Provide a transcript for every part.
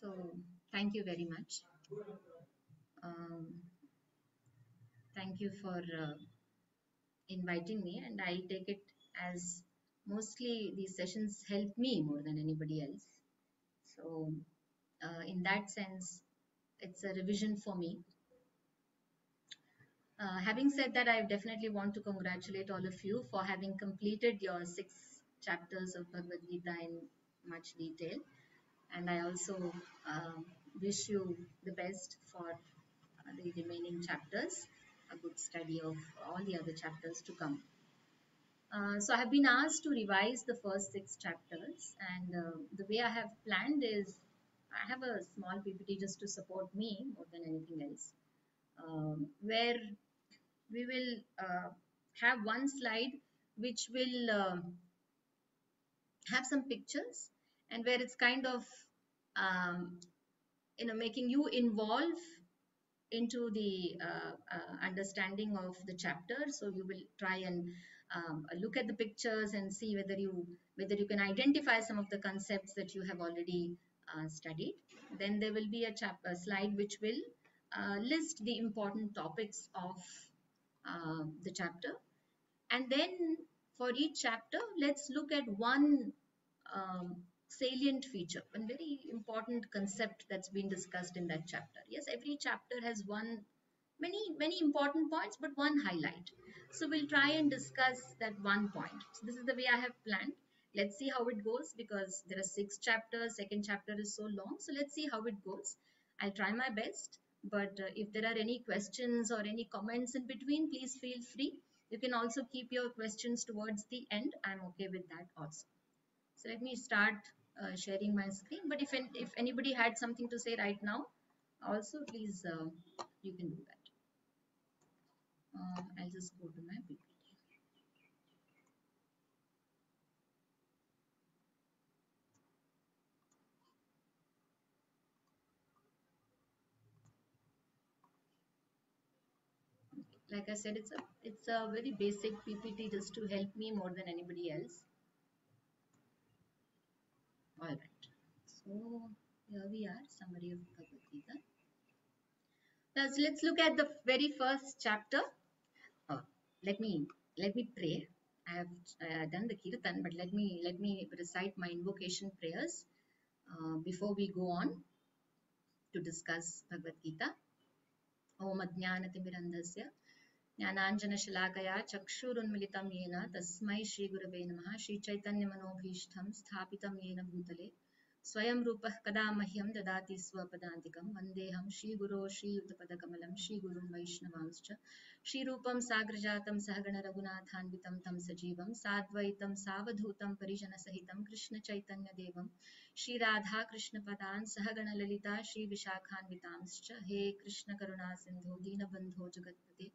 So thank you very much. Um, thank you for uh, inviting me, and I take it as mostly these sessions help me more than anybody else. So uh, in that sense, it's a revision for me. Uh, having said that, I definitely want to congratulate all of you for having completed your six chapters of Bhagavad Gita in much detail. And I also uh, wish you the best for the remaining chapters, a good study of all the other chapters to come. Uh, so I have been asked to revise the first six chapters, and uh, the way I have planned is I have a small PPT just to support me more than anything else, um, where we will uh, have one slide which will um, have some pictures and where it's kind of um, you know making you involve into the uh, uh, understanding of the chapter. So you will try and um, look at the pictures and see whether you whether you can identify some of the concepts that you have already uh, studied. Then there will be a, chap a slide which will uh, list the important topics of uh, the chapter. And then for each chapter let's look at one um, salient feature, one very important concept that's been discussed in that chapter. Yes, every chapter has one, many, many important points, but one highlight. So we'll try and discuss that one point. So this is the way I have planned. Let's see how it goes because there are six chapters. Second chapter is so long. So let's see how it goes. I'll try my best. But uh, if there are any questions or any comments in between, please feel free. You can also keep your questions towards the end. I'm okay with that also. So let me start uh, sharing my screen. But if, if anybody had something to say right now, also please, uh, you can do that. Uh, I'll just go to my PPT. Like I said, it's a it's a very basic PPT just to help me more than anybody else all right. So here we are summary of Bhagavad Gita now let's look at the very first chapter. Oh, let me let me pray. I have uh, done the kirtan but let me let me recite my invocation prayers uh, before we go on to discuss Bhagavad Gita. Om Ajnanatimirandasya ज्ञानाञ्जनशलाकया चक्षुरुन्मिलितं येन तस्मै श्रीगुरवे नमः। श्रीचैतन्यमनोभीष्टं स्थापितं येन भूतले। स्वयं रूपः कदा मह्यं ददाति स्वपदान्तिकं वन्देऽहं श्रीगुरो श्रीयुतपदकमलं, श्रीगुरुं वैष्णवांश्च। श्रीरूपं साग्रजातं सहगणरघुनाथान्वितं तं सजीवं। साद्वैतं सावधूतं परिजनसहितं कृष्णचैतन्यदेवं। श्रीराधाकृष्णपदान् सहगणललिता श्रीविशाखान्वितांश्च। हे कृष्णकरुणासिन्धो, दीनबन्धो जगत्पते।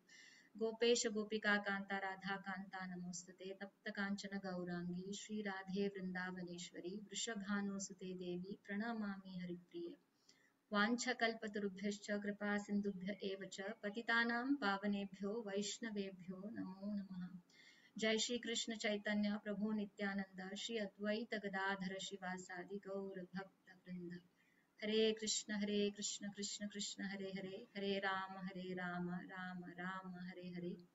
गोपेश गोपिका कांता राधा कांता नमोस्तुते। तप्त कांचन गौरांगी श्री राधे वृंदावनेश्वरी वृषभानुसुते देवी, प्रणमामि हरिप्रिय। वाञ्छकल्पतरुभ्यश्च कृपा च, पतितानां पावनेभ्यो, वैष्णवेभ्यो नमो नमः। जय श्री कृष्ण चैतन्य, प्रभु नित्यानंद श्री अद्वैत गदाधर शिवासादि गौर भक्त वृंद हरे कृष्ण हरे कृष्ण कृष्ण कृष्ण, हरे हरे हरे राम हरे राम राम राम, हरे हरे।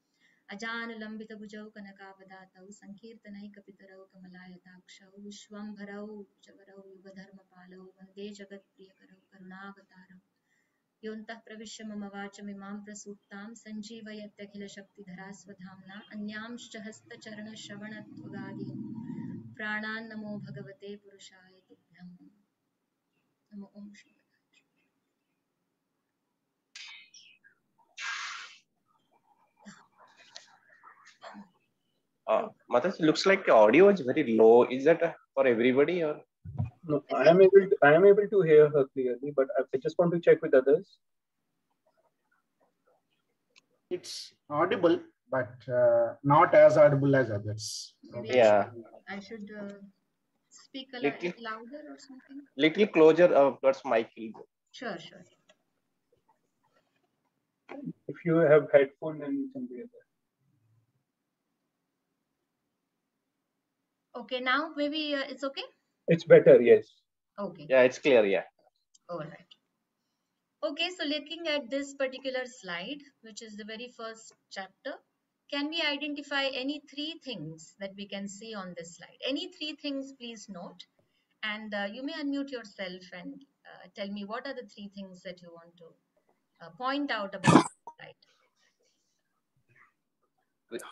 अजानुलम्बितभुजौ कनकावदातौ सङ्कीर्तनैकपितरौ कमलायताक्षौ, विश्वम्भरौ जवरौ युगधर्मपालौ, वंदे जगत्प्रियकरौ, करुणावतारौ। योऽन्तः प्रविश्य मम वाचमिमां प्रसूक्तां सञ्जीवयत्यखिलशक्तिधरा स्वधाम्ना अन्यांश्च हस्तचरणश्रवणत्वगादीन्। प्राणान् नमो भगवते पुरुषाय। 那么翁什么的。Uh, Matas, looks like the audio is very low. Is that uh, for everybody or? No, I am able to, I am able to hear her clearly, but I just want to check with others. It's audible, but uh, not as audible as others. Maybe yeah. I should, I should uh speak a Little- little louder or something. Little closer uh, towards mic. will go. Sure, sure. If you have headphone, then you can hear that. Okay, now maybe uh, it's okay. It's better, yes. Okay. Yeah, it's clear. Yeah. All right. Okay, so looking at this particular slide, which is the very first chapter, can we identify any three things that we can see on this slide? Any three things, please note. And uh, you may unmute yourself and uh, tell me what are the three things that you want to uh, point out about the slide.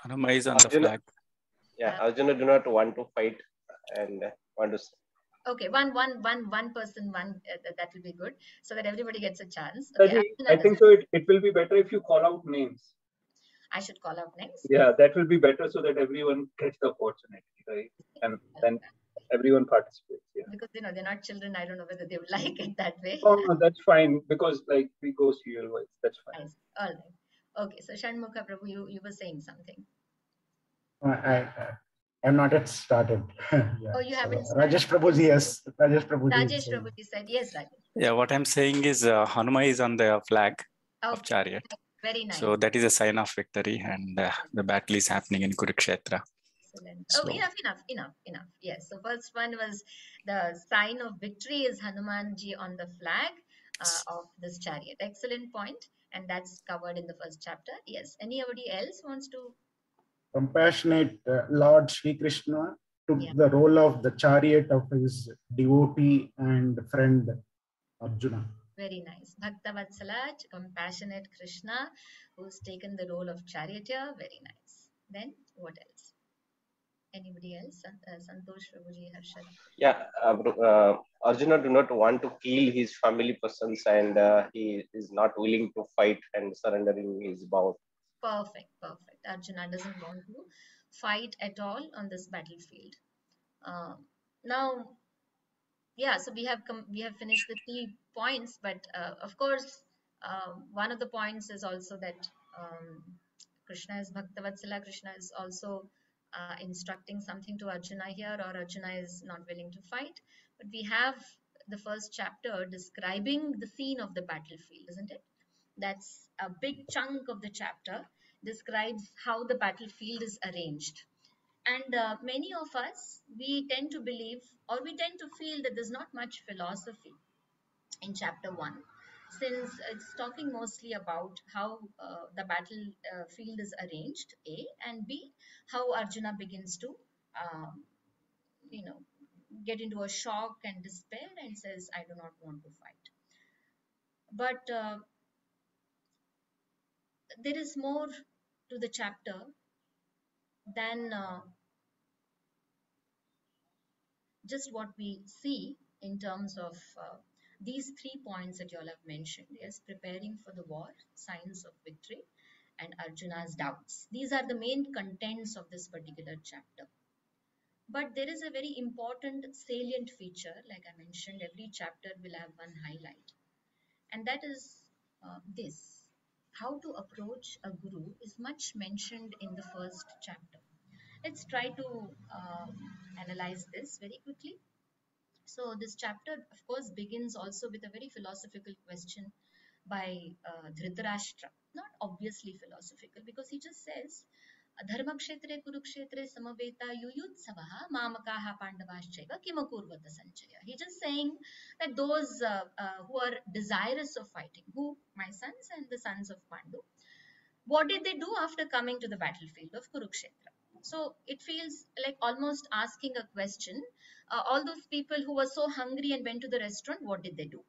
Hanuma is on the flag. Yeah, Arjuna do not want to fight and uh, want to. Okay, one, one, one, one person, one, uh, that will be good so that everybody gets a chance. Okay, Saji, Arjuna I think so. It, it will be better if you call out names. I should call out next. Yeah, that will be better so that everyone gets the opportunity, right? And then everyone participates. Yeah. Because, you know, they're not children. I don't know whether they would like it that way. Oh, no, that's fine because like we go serial wise. That's fine. Nice. All right. Okay. So Shanmukha Prabhu, you, you were saying something. I, I, I'm not yet started. yeah. Oh, you so haven't started. Rajesh Prabhuji, yes. Rajesh Prabhuji. is Rajesh saying- Prabhuji said, yes, Rajesh. Yeah, what I'm saying is uh, Hanuma is on the flag Oh, of chariot. Very nice. So that is a sign of victory and uh, the battle is happening in Kurukshetra. Excellent. Oh, So- enough, enough, enough, enough. Yes. So first one was the sign of victory is Hanumanji on the flag uh, of this chariot. Excellent point, and that's covered in the first chapter. Yes. Anybody else wants to? compassionate uh, Lord Sri Krishna took Yeah. the role of the chariot of his devotee and friend Arjuna. Very nice. Bhaktavatsala, compassionate Krishna, who's taken the role of charioteer. Very nice. Then what else? Anybody else? Uh, Santosh Prabhuji, Harshad. Yeah, uh, uh, Arjuna do not want to kill his family persons and uh, he is not willing to fight and surrendering his vow. Perfect, perfect. Arjuna doesn't want to fight at all on this battlefield. Um, now, yeah, so we have come, we have finished the three points, but uh, of course, um, one of the points is also that um, Krishna is Bhaktavatsala. Krishna is also uh, instructing something to Arjuna here, or Arjuna is not willing to fight. But we have the first chapter describing the scene of the battlefield, isn't it? That's a big chunk of the chapter describes how the battlefield is arranged. And uh, many of us, we tend to believe or we tend to feel that there's not much philosophy in chapter 1 since it's talking mostly about how uh, the battlefield is arranged a and b how arjuna begins to um, you know get into a shock and despair and says i do not want to fight. But uh, there is more to the chapter than uh, just what we see in terms of uh, these three points that you all have mentioned yes preparing for the war signs of victory and arjuna's doubts. These are the main contents of this particular chapter. But there is a very important salient feature like i mentioned every chapter will have one highlight. And that is uh, this. How to approach a guru is much mentioned in the first chapter let's try to um, analyze this very quickly so this chapter, of course, begins also with a very philosophical question by uh, Dhritarashtra. Not obviously philosophical because he just says, Dharmakshetre Kurukshetre Samaveta Yuyutsavaha Mamakaha Pandavaschaiva Kimakurvata Sanjaya. He just saying that those uh, uh, who are desirous of fighting, who my sons and the sons of Pandu, what did they do after coming to the battlefield of Kurukshetra? So it feels like almost asking a question. Uh, all those people who were so hungry and went to the restaurant, what did they do?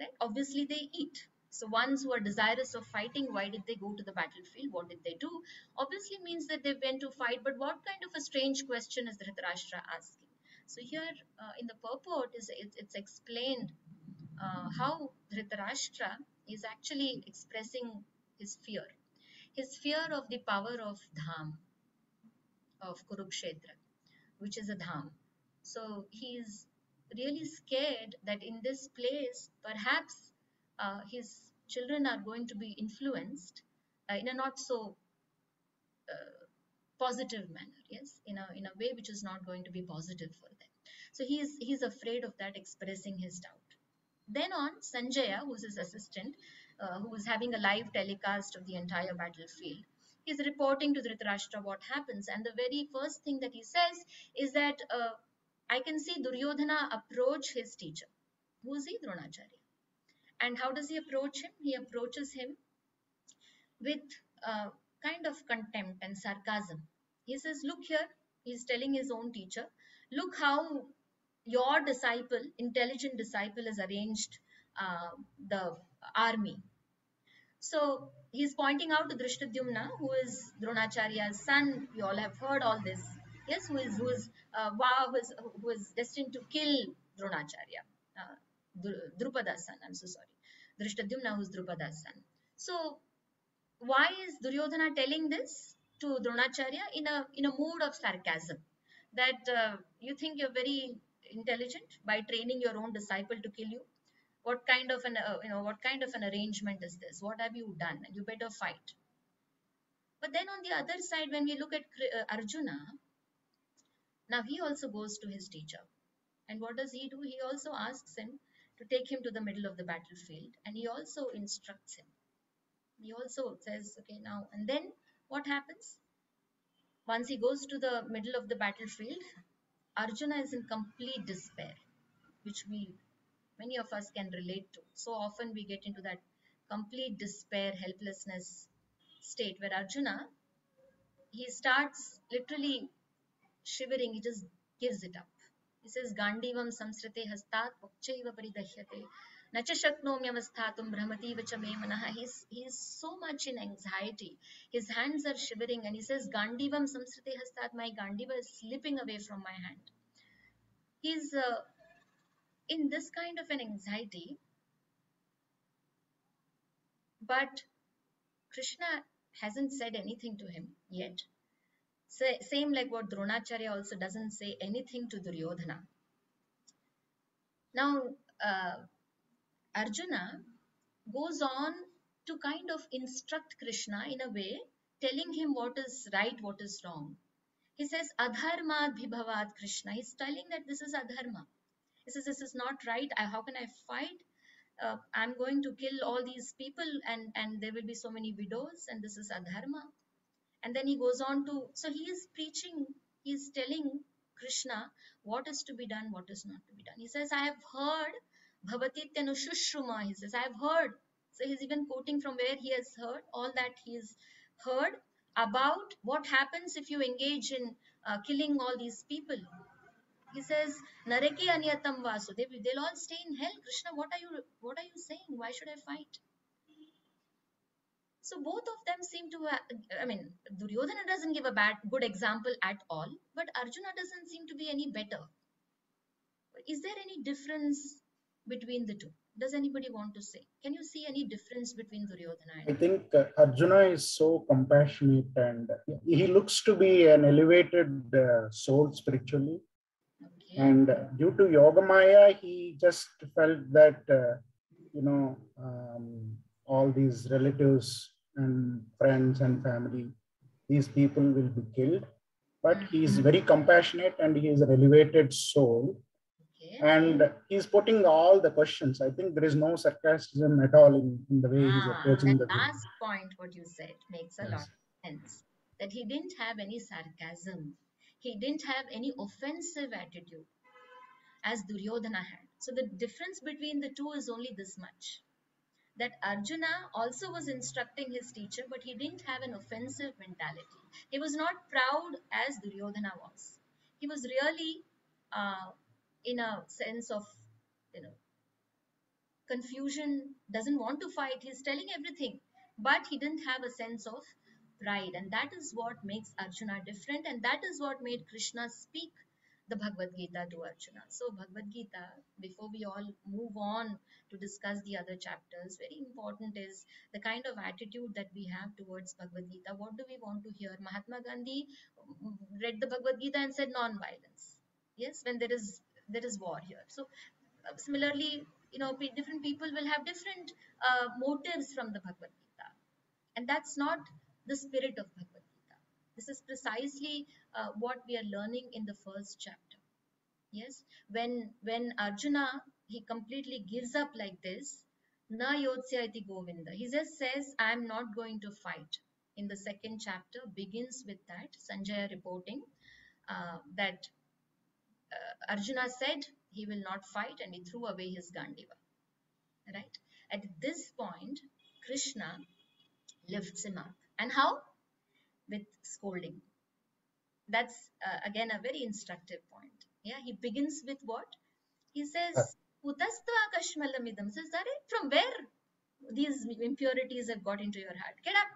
Right? Obviously, they eat. So ones who are desirous of fighting, why did they go to the battlefield? What did they do? Obviously means that they went to fight. But what kind of a strange question is Dhritarashtra asking? So here uh, in the purport is it's, it's explained uh, how Dhritarashtra is actually expressing his fear, his fear of the power of Dham, of Kurukshetra, which is a Dham. So he is really scared that in this place, perhaps uh, his children are going to be influenced uh, in a not so uh, positive manner, yes, in a in a way which is not going to be positive for them. So he is he is afraid of that, expressing his doubt. Then on Sanjaya, who's his assistant, uh, who is having a live telecast of the entire battlefield, he's reporting to Dhritarashtra what happens, and the very first thing that he says is that uh, I can see Duryodhana approach his teacher. Who is he? Dronacharya. And how does he approach him? He approaches him with uh, kind of contempt and sarcasm. He says, Look here, he's telling his own teacher, look how your disciple, intelligent disciple, has arranged uh, the army. So he's pointing out to Drishtadyumna, who is Dronacharya's son. You all have heard all this. Yes, who is who is uh, who is, who is destined to kill Dronacharya, uh, Drupada's son. I'm so sorry, Drishtadyumna, who's Drupada's son. So why is Duryodhana telling this to Dronacharya in a in a mood of sarcasm? That uh, you think you're very intelligent by training your own disciple to kill you what kind of an uh, you know what kind of an arrangement is this? What have you done? You better fight. But then on the other side when we look at uh, arjuna now he also goes to his teacher. And what does he do? He also asks him to take him to the middle of the battlefield and he also instructs him. He also says okay now and then what happens? Once he goes to the middle of the battlefield arjuna is in complete despair which we many of us can relate to. So often we get into that complete despair, helplessness state where Arjuna, he starts literally shivering, he just gives it up. He says, Gandivam samsrite hastat pokchaiva paridahyate. Nachashaknomyavasthatum brahmativa. He's, he's so much in anxiety. His hands are shivering and he says, Gandivam samsrite hastat. My Gandiva is slipping away from my hand. He's uh, in this kind of an anxiety. But Krishna hasn't said anything to him yet. same like what Dronacharya also doesn't say anything to Duryodhana. Now, uh, Arjuna goes on to kind of instruct Krishna in a way, telling him what is right, what is wrong. He says, Adharma bhibhavad Krishna. He's telling that this is adharma. He says, This is not right. I, how can I fight? Uh, I'm going to kill all these people, and, and there will be so many widows, and this is adharma. And then he goes on to, so he is preaching, he is telling Krishna what is to be done, what is not to be done. He says, I have heard Bhavatityanu He says, I have heard. So he's even quoting from where he has heard, all that he has heard about what happens if you engage in uh, killing all these people. He says, Naraki Anyatam Vasu. They, they'll all stay in hell. Krishna, what are you what are you saying? Why should I fight? So both of them seem to have, I mean, Duryodhana doesn't give a bad good example at all, but Arjuna doesn't seem to be any better. Is there any difference between the two? Does anybody want to say? Can you see any difference between Duryodhana and I think uh, Arjuna is so compassionate and he looks to be an elevated uh, soul spiritually and due to Yogamaya, he just felt that, uh, you know, um, all these relatives and friends and family, these people will be killed. But he is very compassionate and he is an elevated soul. Okay. And he's putting all the questions. I think there is no sarcasm at all in, in the way he's Ah, approaching that the last point, what you said, makes a Yes. lot of sense. That he didn't have any sarcasm. He didn't have any offensive attitude as Duryodhana had. So the difference between the two is only this much. That Arjuna also was instructing his teacher, but he didn't have an offensive mentality. He was not proud as Duryodhana was. He was really uh, in a sense of, you know, confusion, doesn't want to fight. He's telling everything, but he didn't have a sense of pride. And that is what makes Arjuna different. And that is what made Krishna speak the Bhagavad Gita to Arjuna. So, Bhagavad Gita, before we all move on to discuss the other chapters, very important is the kind of attitude that we have towards Bhagavad Gita. What do we want to hear? Mahatma Gandhi read the Bhagavad Gita and said non-violence. Yes, when there is there is war here. So, uh, similarly, you know, different people will have different uh, motives from the Bhagavad Gita, and that's not the spirit of Bhagavad Gita. This is precisely uh, what we are learning in the first chapter. Yes, when when Arjuna he completely gives up like this, na yotsya govinda. He just says, "I am not going to fight." In the second chapter, begins with that Sanjaya reporting uh, that uh, Arjuna said he will not fight, and he threw away his Gandiva. Right, At this point, Krishna lifts him up. And how? With scolding. That's uh, again a very instructive point. Yeah, he begins with what? He says, Utastva kashmalamidam. Says, that from where these impurities have got into your heart? Get up.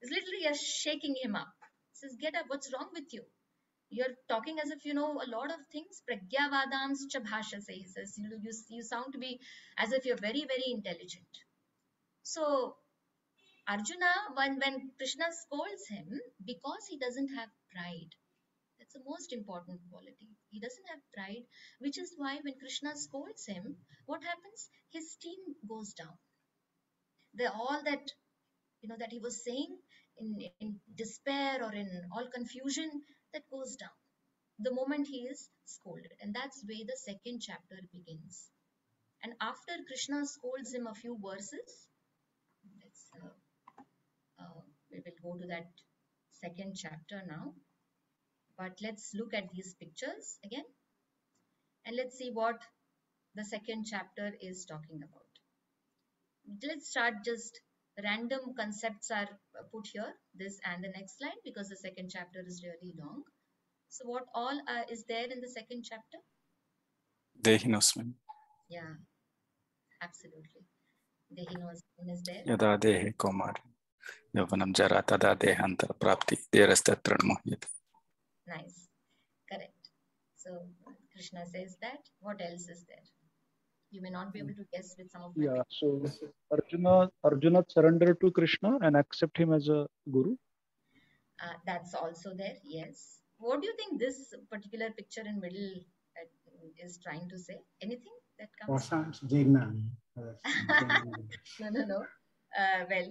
It's literally you're shaking him up. He Says, get up. What's wrong with you? You're talking as if you know a lot of things. Pragyavadams cha bhashase. He says, you, you, you sound to be as if you're very, very intelligent. So Arjuna, when, when Krishna scolds him, because he doesn't have pride, that's the most important quality. He doesn't have pride, which is why when Krishna scolds him, what happens? His steam goes down. The all that you know that he was saying in, in despair or in all confusion, that goes down. The moment he is scolded. And that's where the second chapter begins. And after Krishna scolds him a few verses, let's uh, uh, we will go to that second chapter now. But let's look at these pictures again and let's see what the second chapter is talking about. Let's start just random concepts are put here, this and the next line because the second chapter is really long. So what all uh, is there in the second chapter? Dehinosmin. Yeah, absolutely. Dehinosmin is there. Yada Dehe Komar. Nice. Correct. So Krishna says that. What else is there? You may not be able to guess with some of my Yeah, so Arjuna Arjuna surrendered to Krishna and accept him as a guru. Uh, that's also there, yes. What do you think this particular picture in middle uh, is trying to say? Anything that comes? no, no, no uh, well,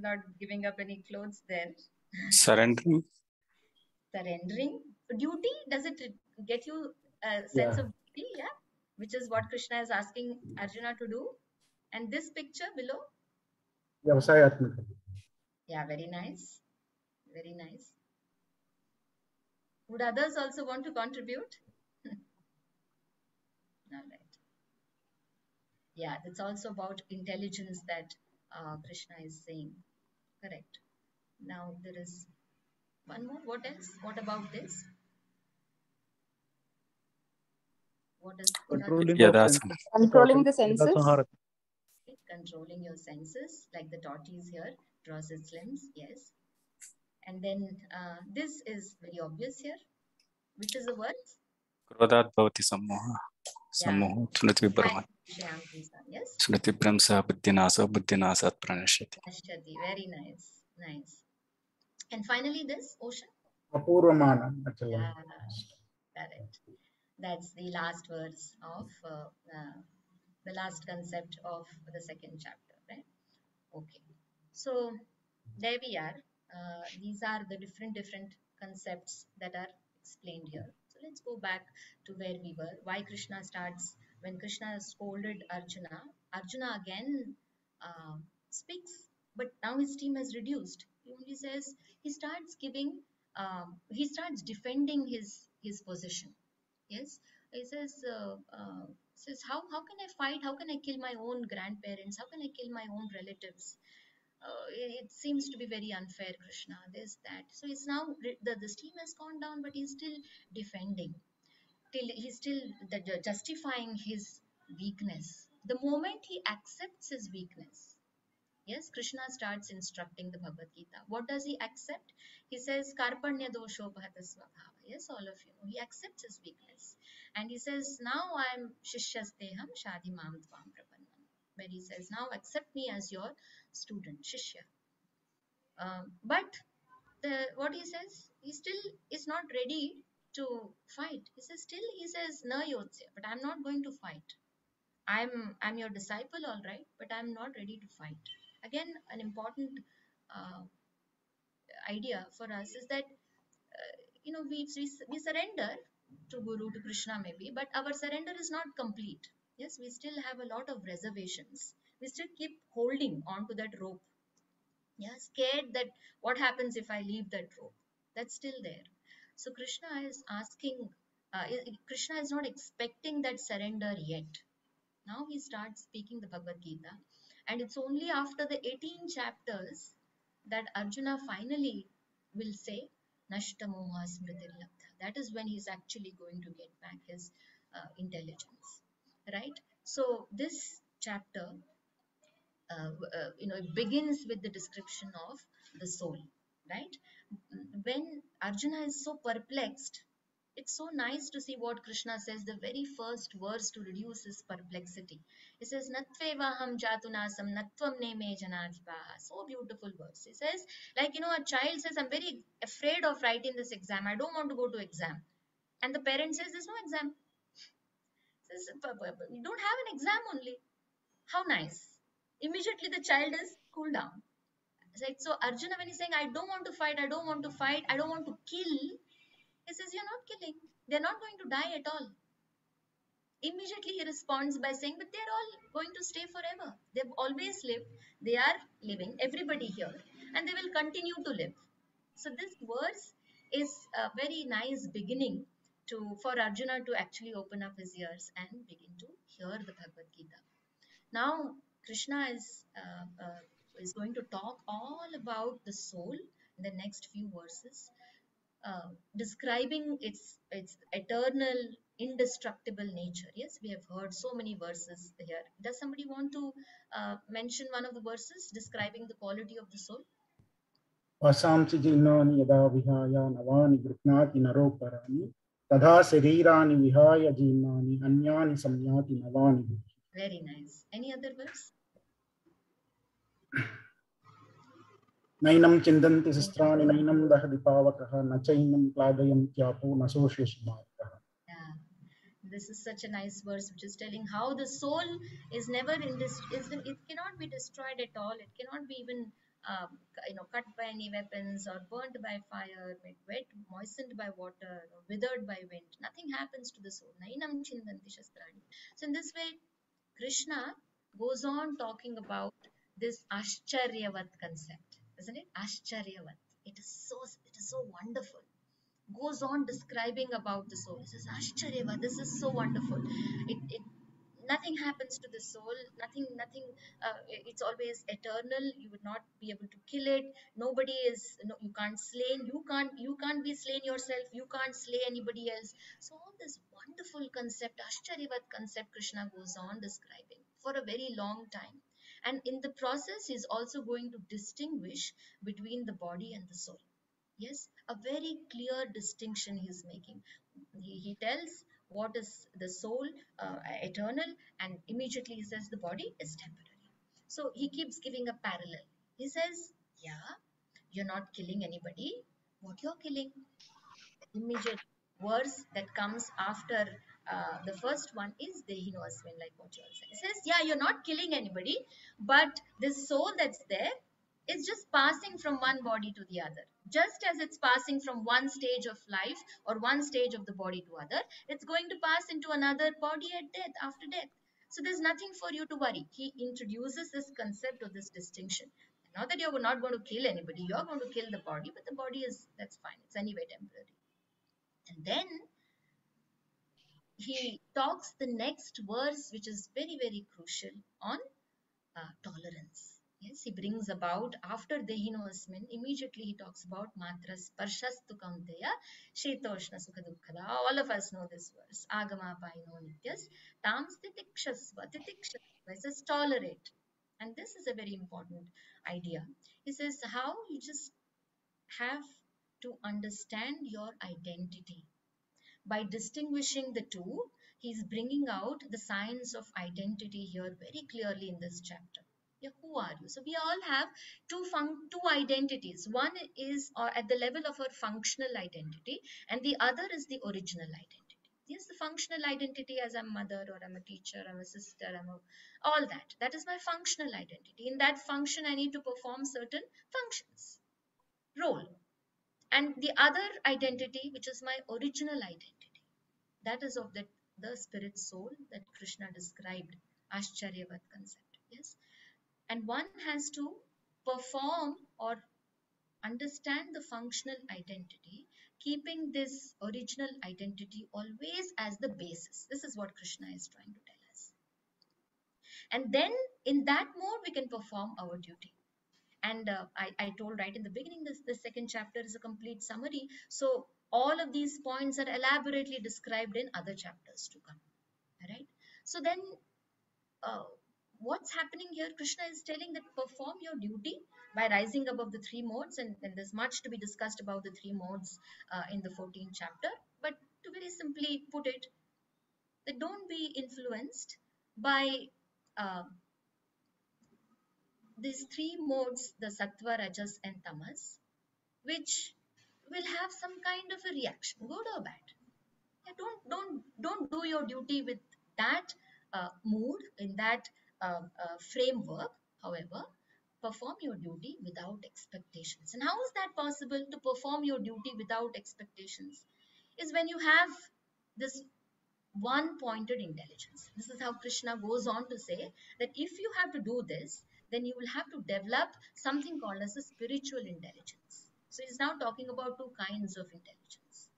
not giving up any clothes there. Surrendering. Surrendering. Duty, does it get you a sense yeah. of duty? Yeah. Which is what Krishna is asking Arjuna to do. And this picture below? Yeah, very nice. Very nice. Would others also want to contribute? All right. Yeah, it's also about intelligence that uh, Krishna is saying. Correct. Now there is one more. What else? What about this? What is controlling, yeah, that's controlling the senses? Controlling your senses, like the tortoise here draws its limbs. Yes. And then uh, this is very obvious here. Which is the word? Krodhat bhavati sammoha. Sammoha. Yeah yes smriti pramsa buddhinasa buddhinasat pranashyati pranashyati very nice. Nice. And finally this ocean? Apurvamana yeah, correct that's the last words of uh, uh, the last concept of the second chapter right? Okay. So there we are. Uh, these are the different different concepts that are explained here. So let's go back to where we were. Why krishna starts when Krishna scolded Arjuna. Arjuna again uh, speaks, but now his team has reduced. He only says he starts giving. Um, he starts defending his his position. Yes, he says uh, uh, says how how can I fight? How can I kill my own grandparents? How can I kill my own relatives? uh, it, it seems to be very unfair, Krishna. This, that. So it's now the, the steam has gone down, but he's still defending. Till he's still justifying his weakness. The moment he accepts his weakness, yes, Krishna starts instructing the Bhagavad Gita. What does he accept? He says, Karpanya dosho swabhava. Yes, all of you. He accepts his weakness. And he says, Now I'm Shishyasteham Shadi Mam Tvam Prapannam. Where he says, Now accept me as your student, Shishya. Um, but the what he says, he still is not ready to fight. He says, still he says, Na yotsya, but I'm not going to fight. I'm I'm your disciple, all right, but I'm not ready to fight. Again, an important uh, idea for us is that uh, you know we, we we surrender to Guru to Krishna maybe, but our surrender is not complete. Yes, we still have a lot of reservations. We still keep holding on to that rope. Yeah, scared that what happens if I leave that rope? That's still there. So Krishna is asking, uh, Krishna is not expecting that surrender yet. Now he starts speaking the Bhagavad Gita, and it's only after the 18 chapters that Arjuna finally will say, Nashta Moha Smritirlabdha. That is when he's actually going to get back his uh, intelligence, right? So this chapter, uh, uh, you know, begins with the description of the soul, right? When Arjuna is so perplexed, it's so nice to see what Krishna says, the very first verse to reduce his perplexity. He says, Natvevaham jatunasam natvam neme janadhipaha. So beautiful verse. He says, like, you know, a child says, I'm very afraid of writing this exam. I don't want to go to exam. And the parent says, there's no exam. Says, you don't have an exam only. How nice. Immediately the child is cool down. Right? So Arjuna, when he's saying, I don't want to fight, I don't want to fight, I don't want to kill, he says, You're not killing. They're not going to die at all. Immediately he responds by saying, But they're all going to stay forever. They've always lived. They are living, everybody here, and they will continue to live. So this verse is a very nice beginning to for Arjuna to actually open up his ears and begin to hear the Bhagavad Gita. Now Krishna is uh, uh, is going to talk all about the soul in the next few verses uh, describing its its eternal indestructible nature yes we have heard so many verses here does somebody want to uh, mention one of the verses describing the quality of the soul वासांसि जीर्णानि यदा विहाय नवानि गृह्णाति नरोपराणि तथा शरीराणि विहाय जीर्णानि अन्यानि संयाति नवानि very nice any other verse नैनं चिन्तन्ति शस्त्राणि नैनं दहति पावकः न चैनं क्लादयन्त्यापो न शोष्यसि मार्गः Yeah, this is such a nice verse which is telling how the soul is never in this. Is it cannot be destroyed at all. It cannot be even um, you know cut by any weapons or burnt by fire, made wet, moistened by water, or withered by wind. Nothing happens to the soul. Nainam chindanti shastrani. So in this way, Krishna goes on talking about this Ashcharyavat concept, isn't it? Ashcharyavat. It is so it is so wonderful goes on describing about the soul. This is Ashcharyava, this is so wonderful. It, it nothing happens to the soul, nothing, nothing, uh, it's always eternal. You would not be able to kill it. Nobody is, no, you can't slay, you can't, you can't be slain yourself, you can't slay anybody else. So all this wonderful concept, Ashcharyavat concept, Krishna goes on describing for a very long time. And in the process, he's also going to distinguish between the body and the soul. Yes, a very clear distinction he is making. He, he tells what is the soul uh, eternal, and immediately he says the body is temporary. So he keeps giving a parallel. He says, Yeah, you're not killing anybody. What you're killing? Immediate verse that comes after uh, the first one is the Aswin, like what you all said. He says, Yeah, you're not killing anybody, but this soul that's there is just passing from one body to the other. Just as it's passing from one stage of life or one stage of the body to other it's going to pass into another body at death after death. So there's nothing for you to worry. He introduces this concept of this distinction. Not that you're not going to kill anybody you're going to kill the body but the body is that's fine. It's anyway temporary. And then he talks the next verse which is very very crucial on uh, tolerance Yes, he brings about after Dehinosmin, immediately he talks about Matras Parshastu Kaunteya, Shetoshna Sukha Dukkada. All of us know this verse. Agama Paino Nityas, Tam Stitikshasva, Titikshasva. It says tolerate. And this is a very important idea. He says how you just have to understand your identity. By distinguishing the two, he's bringing out the science of identity here very clearly in this chapter. Yeah, who are you? So we all have two fun- two identities. One is uh, at the level of our functional identity and the other is the original identity. Yes the functional identity as i'm mother or i'm a teacher i'm a sister i'm a, all that. That is my functional identity. In that function i need to perform certain functions. Role and the other identity which is my original identity that is of the, the spirit soul that krishna described ashcharyavat concept yes? And one has to perform or understand the functional identity keeping this original identity always as the basis. This is what krishna is trying to tell us. And then in that mode, we can perform our duty. And uh, I, I told right in the beginning, this the second chapter is a complete summary. So all of these points are elaborately described in other chapters to come. All right. So then, uh, what's happening here? Krishna is telling that perform your duty by rising above the three modes, and, and there's much to be discussed about the three modes uh, in the 14th chapter. But to very simply put it, that don't be influenced by uh, these three modes, the sattva, rajas, and tamas, which will have some kind of a reaction, good or bad. Yeah, don't don't don't do your duty with that uh, mood in that uh, uh, framework. However, perform your duty without expectations. And how is that possible to perform your duty without expectations? Is when you have this one pointed intelligence. This is how Krishna goes on to say that if you have to do this, then you will have to develop something called as a spiritual intelligence. So he's now talking about two kinds of intelligence.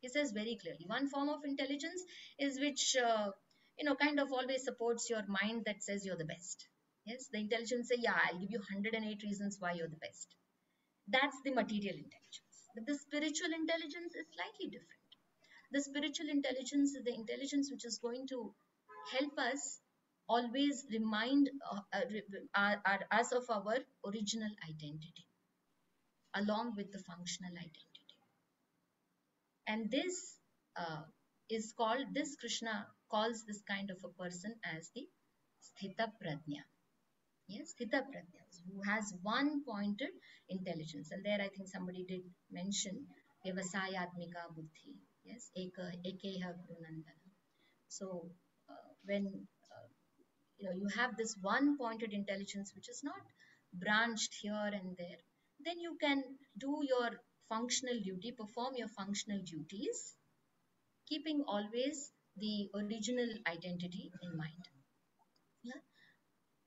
He says very clearly, one form of intelligence is which, uh, you know, kind of always supports your mind that says you're the best. Yes, the intelligence say, yeah, I'll give you 108 reasons why you're the best. That's the material intelligence. But the spiritual intelligence is slightly different. The spiritual intelligence is the intelligence which is going to help us always remind uh, uh, us of our original identity along with the functional identity. And this uh, is called, this Krishna calls this kind of a person as the Sthita Prajna. Yes, Sthita Prajna, who has one pointed intelligence. And there I think somebody did mention Vyavasayatmika Buddhi. Yes, Eka, Ekeha. So uh, when uh, you know you have this one pointed intelligence which is not branched here and there then you can do your functional duty, perform your functional duties, keeping always the original identity in mind. Yeah.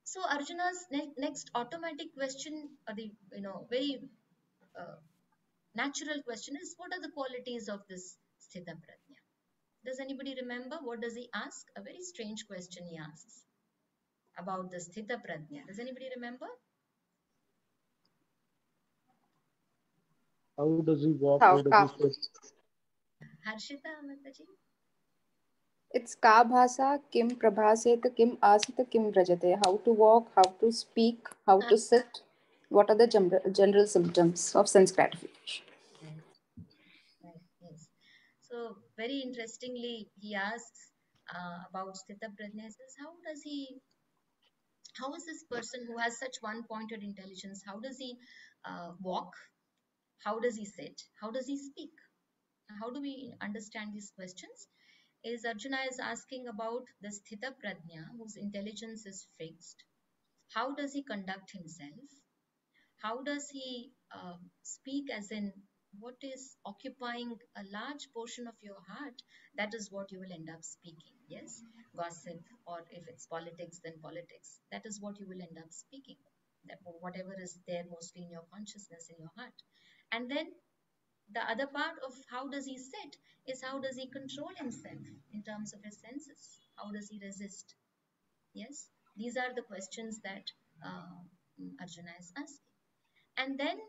So Arjuna's ne next automatic question, or the you know very uh, natural question is, what are the qualities of this Sthita Prajna? Does anybody remember what does he ask? A very strange question he asks about the Sthita Prajna. Does anybody remember? How does he walk? How, How does he sit? Harshita Mataji? It's ka bhasa, kim prabhaset, kim asita, kim vrajate. How to walk, how to speak, how to sit. What are the general, general symptoms of sense gratification? Yes. So very interestingly, he asks uh, about Sthita Prajna. Says, how does he, how is this person who has such one-pointed intelligence, how does he uh, walk? How does he sit? How does he speak? How do we understand these questions? Is Arjuna is asking about the Sthita Prajna, whose intelligence is fixed. How does he conduct himself? How does he uh, speak as in what is occupying a large portion of your heart? That is what you will end up speaking. Yes, gossip, or if it's politics, then politics. That is what you will end up speaking. That whatever is there mostly in your consciousness, in your heart. And then the other part of how does he sit is how does he control himself in terms of his senses? How does he resist? Yes, these are the questions that uh, Arjuna is asking. And then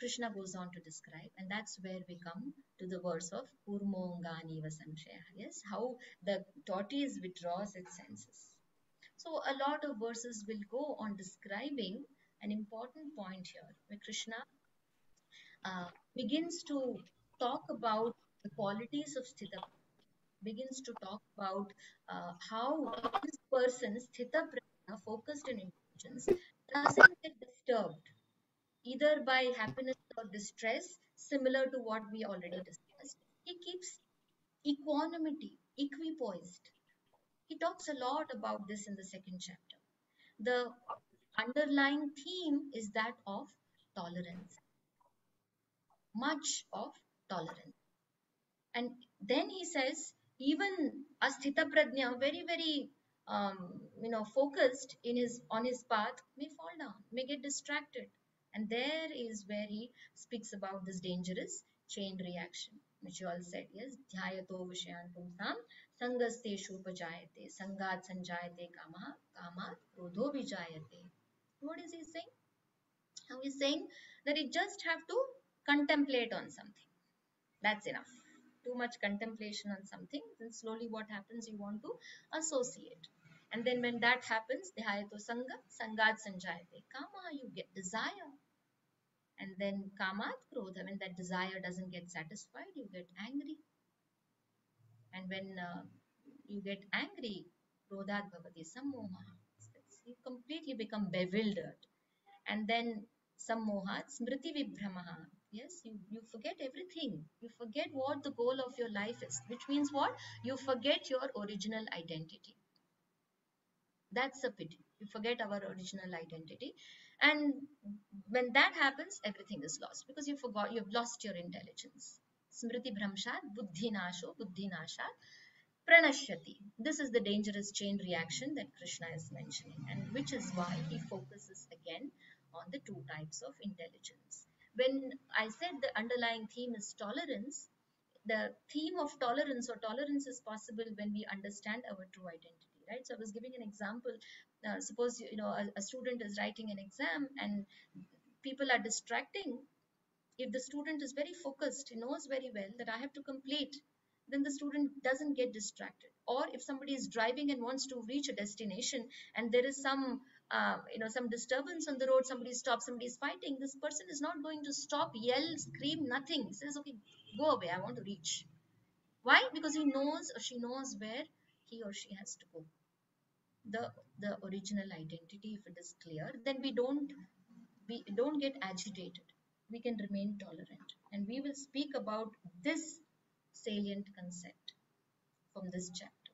Krishna goes on to describe, and that's where we come to the verse of Kurmongani Vasamshaya. Yes, how the tortoise withdraws its senses. So a lot of verses will go on describing an important point here, where Krishna uh, begins to talk about the qualities of sthita begins to talk about uh, how this person sthita prajna focused in intelligence doesn't get disturbed either by happiness or distress similar to what we already discussed he keeps equanimity equipoised he talks a lot about this in the second chapter the underlying theme is that of tolerance much of tolerance. And then he says, even a Sthita Prajna, very, very, um, you know, focused in his on his path, may fall down, may get distracted. And there is where he speaks about this dangerous chain reaction, which you all said, yes, dhyato vishyan pumsam Sangastheshupajayate, Sangat Sanjayate Kama, Kamat Krodho Vijayate. What is he saying? Now he's saying that you just have to contemplate on something. That's enough. Too much contemplation on something, then slowly what happens, you want to associate. And then when that happens, Dehayato Sangha, Sangat Sanjayate. Kama, you get desire. And then Kamat Krodha, when that desire doesn't get satisfied, you get angry. And when uh, you get angry, Krodhat Bhavati Sammoha. You completely become bewildered. And then Sammohat Smriti Vibhramaha. Yes, you, you forget everything. You forget what the goal of your life is, which means what? You forget your original identity. That's a pity. We forget our original identity. And when that happens, everything is lost because you forgot, you've lost your intelligence. Smriti Bhramshat, Buddhi Nasho, Buddhi Nashat, Pranashyati. This is the dangerous chain reaction that Krishna is mentioning, and which is why he focuses again on the two types of intelligence. When I said the underlying theme is tolerance, the theme of tolerance or tolerance is possible when we understand our true identity right? So i was giving an example. Uh, suppose you know a, a student is writing an exam and people are distracting. If the student is very focused he knows very well that i have to complete then the student doesn't get distracted. Or if somebody is driving and wants to reach a destination and there is some uh, you know some disturbance on the road somebody stops somebody is fighting this person is not going to stop yell scream nothing. He says okay go away i want to reach. Why? Because he knows or she knows where he or she has to go the the original identity if it is clear then we don't we don't get agitated. We can remain tolerant. And we will speak about this salient concept from this chapter.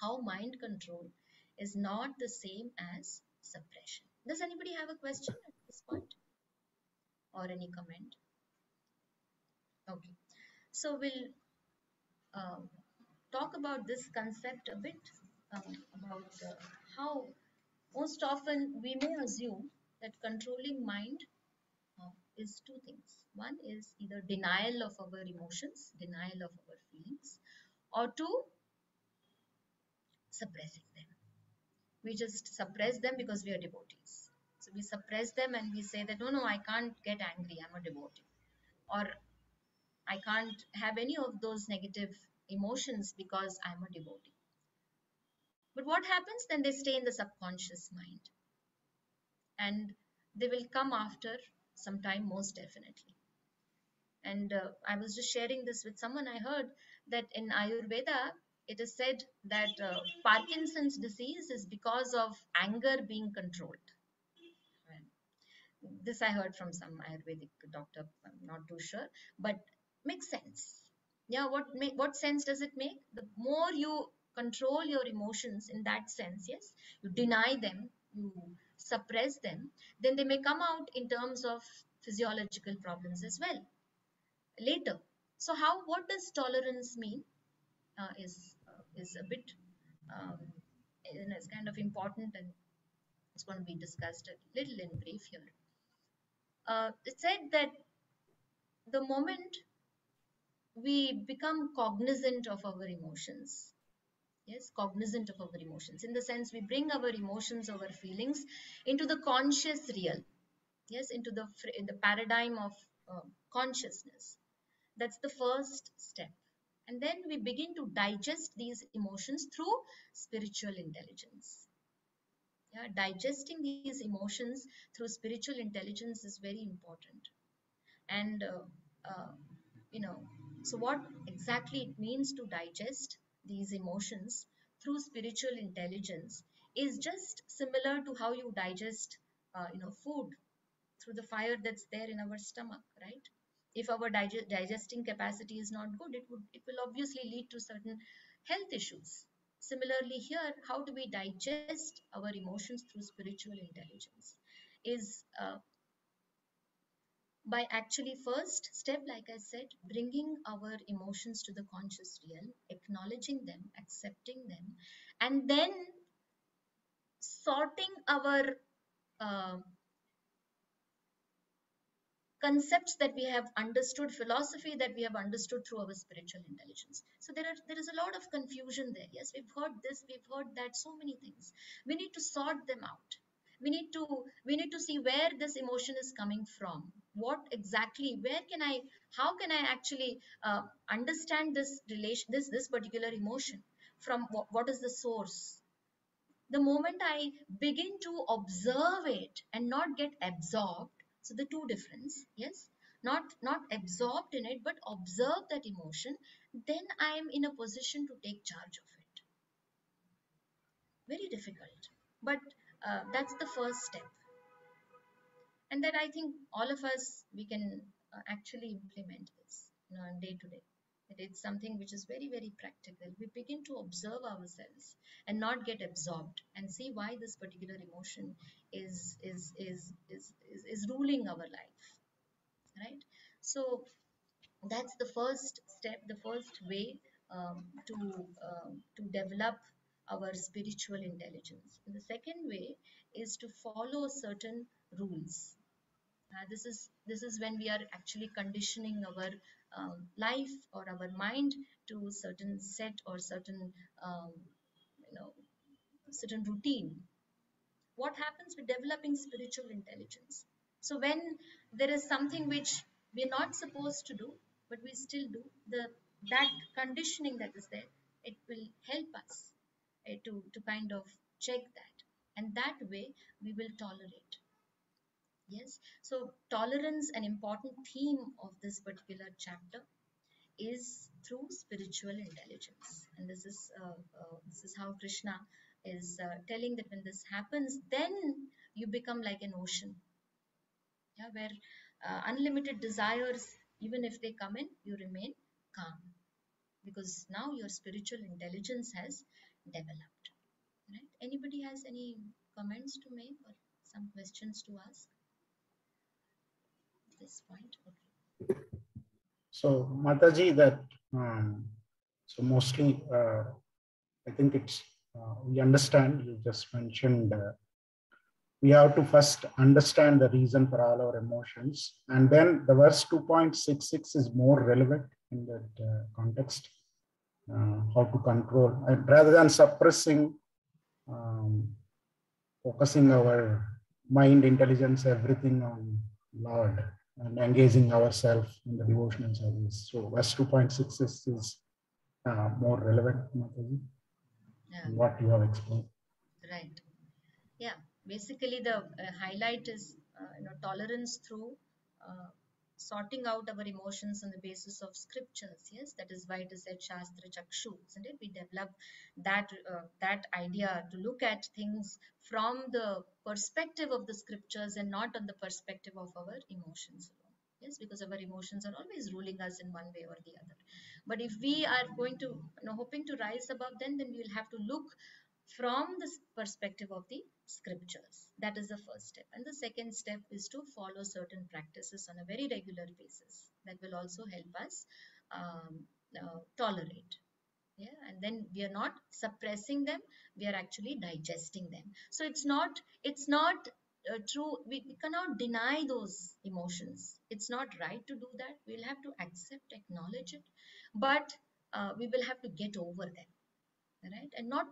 How mind control is not the same as suppression. Does anybody have a question at this point? Or any comment? Okay. So we'll um, talk about this concept a bit um, about uh, how most often we may assume that controlling mind uh, is two things. One is either denial of our emotions, denial of our feelings, or two, suppressing them. We just suppress them because we are devotees. So we suppress them and we say that, no, no, I can't get angry, I'm a devotee. Or I can't have any of those negative emotions because I'm a devotee. But what happens? Then they stay in the subconscious mind. And they will come after some time, most definitely. And uh, I was just sharing this with someone. I heard that in Ayurveda, it is said that uh, Parkinson's disease is because of anger being controlled. This I heard from some Ayurvedic doctor. I'm not too sure, but makes sense. Yeah, what make what sense does it make? The more you control your emotions in that sense, yes, you deny them, you suppress them, then they may come out in terms of physiological problems as well later. So, how what does tolerance mean? Uh, is uh, is a bit um, it's kind of important and it's going to be discussed a little in brief here. Uh, it said that the moment we become cognizant of our emotions, yes cognizant of our emotions. In the sense we bring our emotions our feelings into the conscious real yes into the in the paradigm of uh, consciousness. That's the first step. And then we begin to digest these emotions through spiritual intelligence. Yeah digesting these emotions through spiritual intelligence is very important. And uh, uh, you know so what exactly it means to digest these emotions through spiritual intelligence is just similar to how you digest uh, you know food through the fire that's there in our stomach right? If our dig- digesting capacity is not good it would it will obviously lead to certain health issues. Similarly here how do we digest our emotions through spiritual intelligence is uh, by actually first step like i said bringing our emotions to the conscious realm acknowledging them accepting them and then sorting our uh, concepts that we have understood, philosophy that we have understood through our spiritual intelligence. So there are there is a lot of confusion there. Yes, we've heard this, we've heard that, so many things. We need to sort them out. We need to we need to see where this emotion is coming from. What exactly? Where can I? How can I actually uh, understand this relation? This this particular emotion from what, what is the source? The moment I begin to observe it and not get absorbed so the two difference yes not not absorbed in it but observe that emotion then i am in a position to take charge of it very difficult but uh, that's the first step and that i think all of us we can uh, actually implement this you day to day it's something which is very very practical. We begin to observe ourselves and not get absorbed and see why this particular emotion is is is is is, is ruling our life right? So that's the first step the first way um, to um, to develop our spiritual intelligence. And the second way is to follow certain rules this is this is when we are actually conditioning our um, life or our mind to certain set or certain um, you know certain routine. What happens with developing spiritual intelligence? So when there is something which we're not supposed to do but we still do the that conditioning that is there it will help us uh, to to kind of check that. And that way we will tolerate yes. So tolerance an important theme of this particular chapter is through spiritual intelligence. And this is uh, uh, this is how krishna is uh, telling that when this happens then you become like an ocean. Yeah where uh, unlimited desires even if they come in you remain calm. Because now your spiritual intelligence has developed. Right? Anybody has any comments to make or some questions to ask this point okay so mataji that um, so mostly uh, i think it's uh, we understand, you just mentioned, uh, we have to first understand the reason for all our emotions. And then the verse 2.66 is more relevant in that uh, context, uh, how to control. And rather than suppressing, um, focusing our mind, intelligence, everything on Lord and engaging ourselves in the devotional service. So verse 2.6 is uh, more relevant. yeah. what you have explained. right yeah basically the uh, highlight is uh, you know tolerance through uh, sorting out our emotions on the basis of scriptures yes? That is why it is said shastra chakshu isn't it? We develop that uh, that idea to look at things from the perspective of the scriptures and not on the perspective of our emotions alone yes? Because our emotions are always ruling us in one way or the other. But if we are going to you know hoping to rise above then then we will have to look from the perspective of the scriptures. That is the first step. And the second step is to follow certain practices on a very regular basis that will also help us um, uh, tolerate. Yeah and then we are not suppressing them we are actually digesting them. So it's not it's not uh, true we, we cannot deny those emotions. It's not right to do that. We'll have to accept acknowledge it but uh, we will have to get over them. Right? And not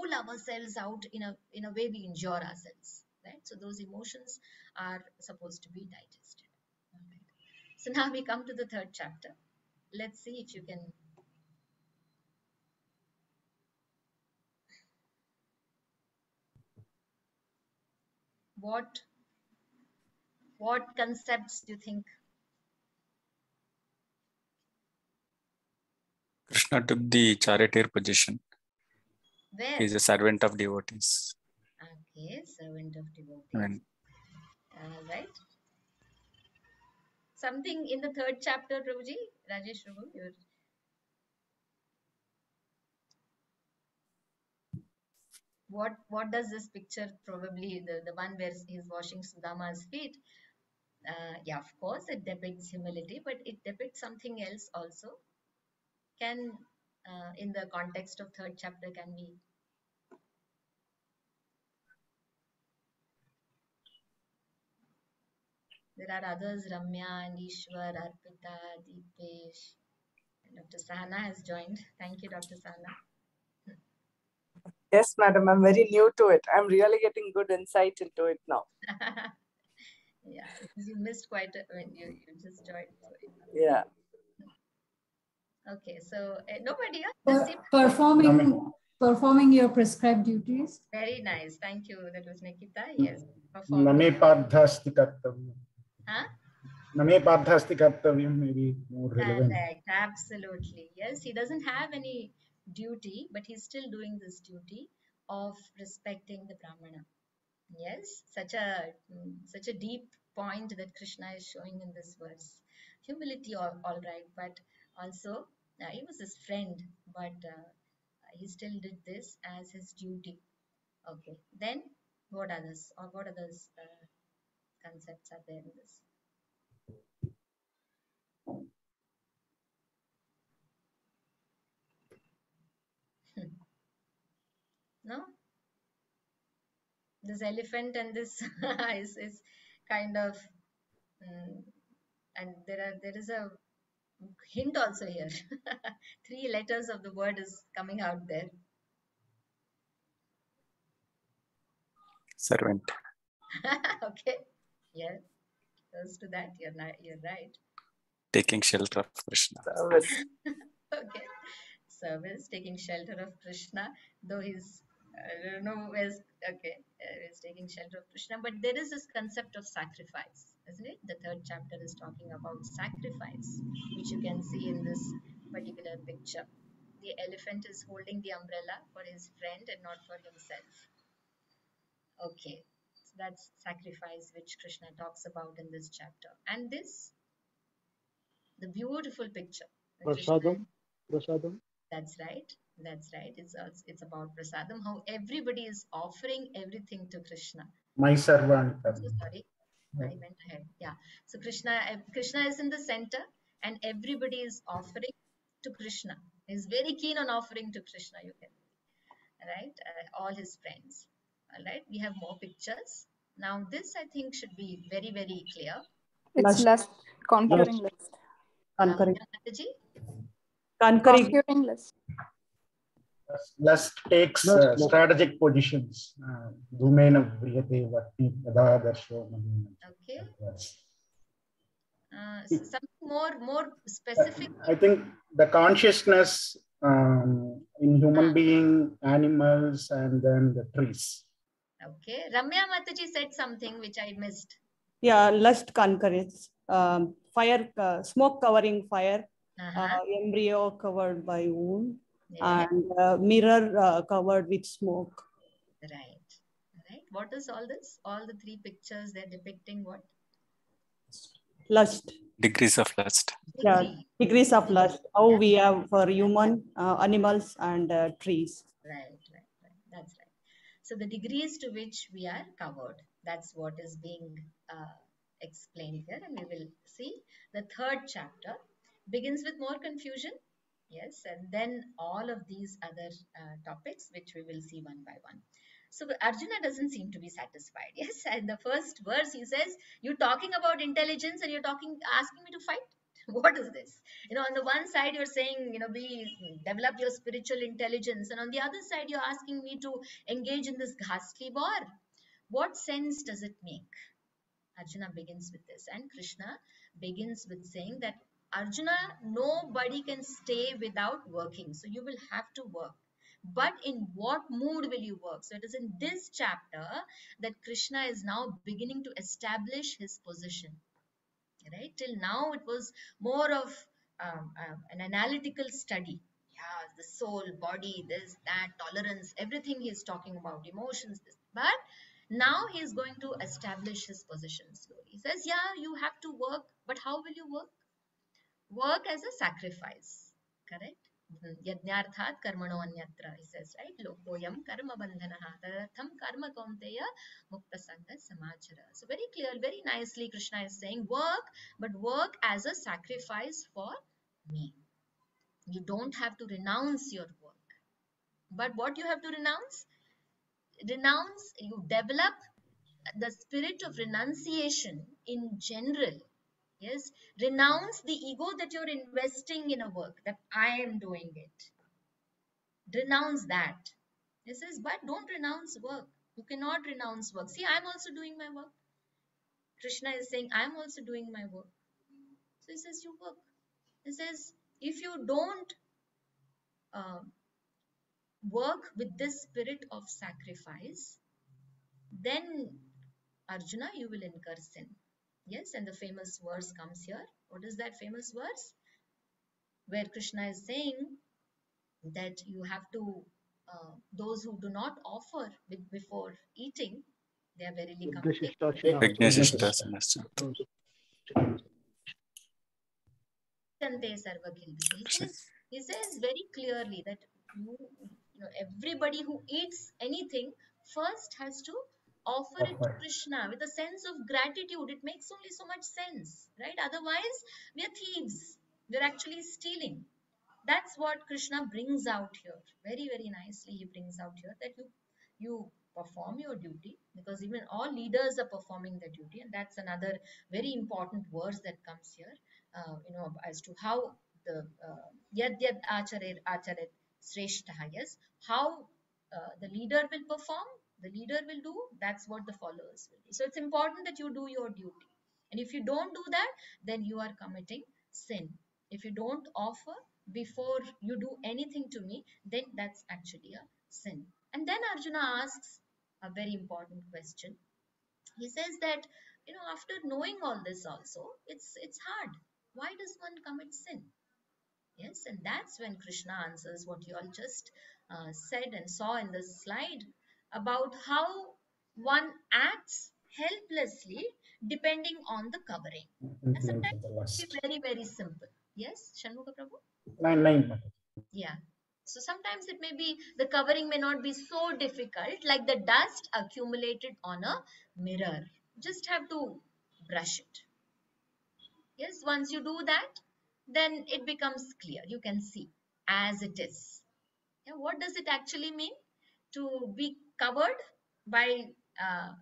pull ourselves out in a in a way we injure ourselves right? So those emotions are supposed to be digested. So now we come to the third chapter. Let's see if you can what what concepts do you think? Krishna took the charioteer position. Where? He's a servant of devotees. okay servant of devotees. When all right. Something in the third chapter prabhuji? Rajesh prabhu you're what what does this picture probably the the one where he's washing sudama's feet? Uh, yeah of course it depicts humility but it depicts something else also. Can uh, in the context of third chapter can we There are others, Ramya and Ishwar, Arpita, Deepesh. And Dr. Sahana has joined. Thank you, Dr. Sahana. Yes, madam. I'm very new to it. I'm really getting good insight into it now. yeah, you missed quite a, when you, you just joined. Yeah. Okay, so uh, nobody else. Per performing, performing your prescribed duties. Very nice. Thank you. That was Nikita. Hmm. Yes. Name Pardhasti Huh? Name more relevant. Correct. Absolutely. Yes. He doesn't have any duty, but he's still doing this duty of respecting the Brahmana. Yes. Such a, mm, such a deep point that Krishna is showing in this verse. Humility, all, all right, but also uh, he was his friend, but uh, he still did this as his duty. Okay, then what others or what others uh, concepts are there in this? no this elephant and this is, is kind of mm, and there are there is a hint also here three letters of the word is coming out there servant. okay yeah close to that you're not you're right Taking shelter of Krishna. Service. okay service taking shelter of krishna though he's i don't know where's okay uh, he's taking shelter of krishna but there is this concept of sacrifice isn't it? The third chapter is talking about sacrifice which you can see in this particular picture. The elephant is holding the umbrella for his friend and not for himself. Okay so that's sacrifice which krishna talks about in this chapter. And this the beautiful picture. Prasadam, prasadam. that's right. That's right. It's also, it's about prasadam. How everybody is offering everything to Krishna. my servant So sorry, I went ahead. Yeah. So Krishna, uh, Krishna is in the center, and everybody is offering to Krishna. He's very keen on offering to Krishna. You can, right? Uh, all his friends. All right. We have more pictures. Now this I think should be very very clear. It's Lust. lust, conquering lust. Conquering. Ramya Mataji? Conquering. Conquering lust. lust takes uh, strategic positions uh, dhumena vriyate vatni yada darsho madhuna. Okay. Yes. Uh, something more more specific. I think the consciousness um, in human Ah. being, animals, and then the trees. Okay. Ramya Mataji said something which I missed. yeah lust conquers um, fire uh, smoke covering fire Uh-huh. uh, embryo covered by wound yeah. and uh, mirror uh, covered with smoke Right. Right. What is all this? All the three pictures they're depicting what? lust Degrees of lust. yeah degrees of lust how we have for human uh, animals and uh, trees Right, right, right. That's right. So the degrees to which we are covered, that's what is being uh, explained here, and we will see. The third chapter begins with more confusion, yes, and then all of these other uh, topics, which we will see one by one. So Arjuna doesn't seem to be satisfied. Yes, and the first verse he says, "You're talking about intelligence, and you're talking, asking me to fight." what is this you know on the one side you're saying you know be develop your spiritual intelligence and on the other side you're asking me to engage in this ghastly war what sense does it make arjuna begins with this and krishna begins with saying that arjuna nobody can stay without working. So you will have to work. But in what mood will you work? So it is in this chapter that krishna is now beginning to establish his position. Right? Till now it was more of um, um, an analytical study. Yeah the soul body this that tolerance everything he's talking about emotions this. but now he's going to establish his position slowly. He says yeah you have to work but how will you work work as a sacrifice correct Mhm. यज्ञार्थात् कर्मणो अन्यत्र he says right लोकोऽयं कर्मबन्धनः तदर्थं कर्म कौन्तेय mukta samachara so very clear very nicely krishna is saying work but work as a sacrifice for me you don't have to renounce your work but what you have to renounce renounce you develop the spirit of renunciation in general. Yes, renounce the ego that you're investing in a work, that I am doing it. Renounce that. He says, but don't renounce work. You cannot renounce work. See, I'm also doing my work. Krishna is saying, I'm also doing my work. So he says, You work. He says, If you don't uh, work with this spirit of sacrifice, then Arjuna, you will incur sin. Yes, and the famous verse comes here. What is that famous verse? Where Krishna is saying that you have to, uh, those who do not offer with, before eating, they are verily committing. Yajnashishtasanasya. Tante sarvakilbhi. He says, he says very clearly that you, you know, everybody who eats anything first has to offer it to Krishna with a sense of gratitude. It makes only so much sense, right? Otherwise, we are thieves. We're actually stealing. That's what Krishna brings out here. Very, very nicely, he brings out here that you you perform your duty because even all leaders are performing their duty, and that's another very important verse that comes here. Uh, you know, as to how the uh, yad yad acharet acharet yes, how uh, the leader will perform, the leader will do, that's what the followers will do. So it's important that you do your duty. And if you don't do that, then you are committing sin. If you don't offer before you do anything to me, then that's actually a sin. And then Arjuna asks a very important question. He says that, you know, after knowing all this also, it's it's hard. Why does one commit sin? Yes, and that's when Krishna answers what you all just uh, said and saw in the slide about how one acts helplessly depending on the covering. And sometimes it's very, very simple. Yes, Shanmuga Prabhu? Nine, nine. Yeah. So sometimes it may be the covering may not be so difficult, like the dust accumulated on a mirror. Just have to brush it. Yes, once you do that, then it becomes clear. You can see as it is. Yeah, what does it actually mean? To be covered by uh,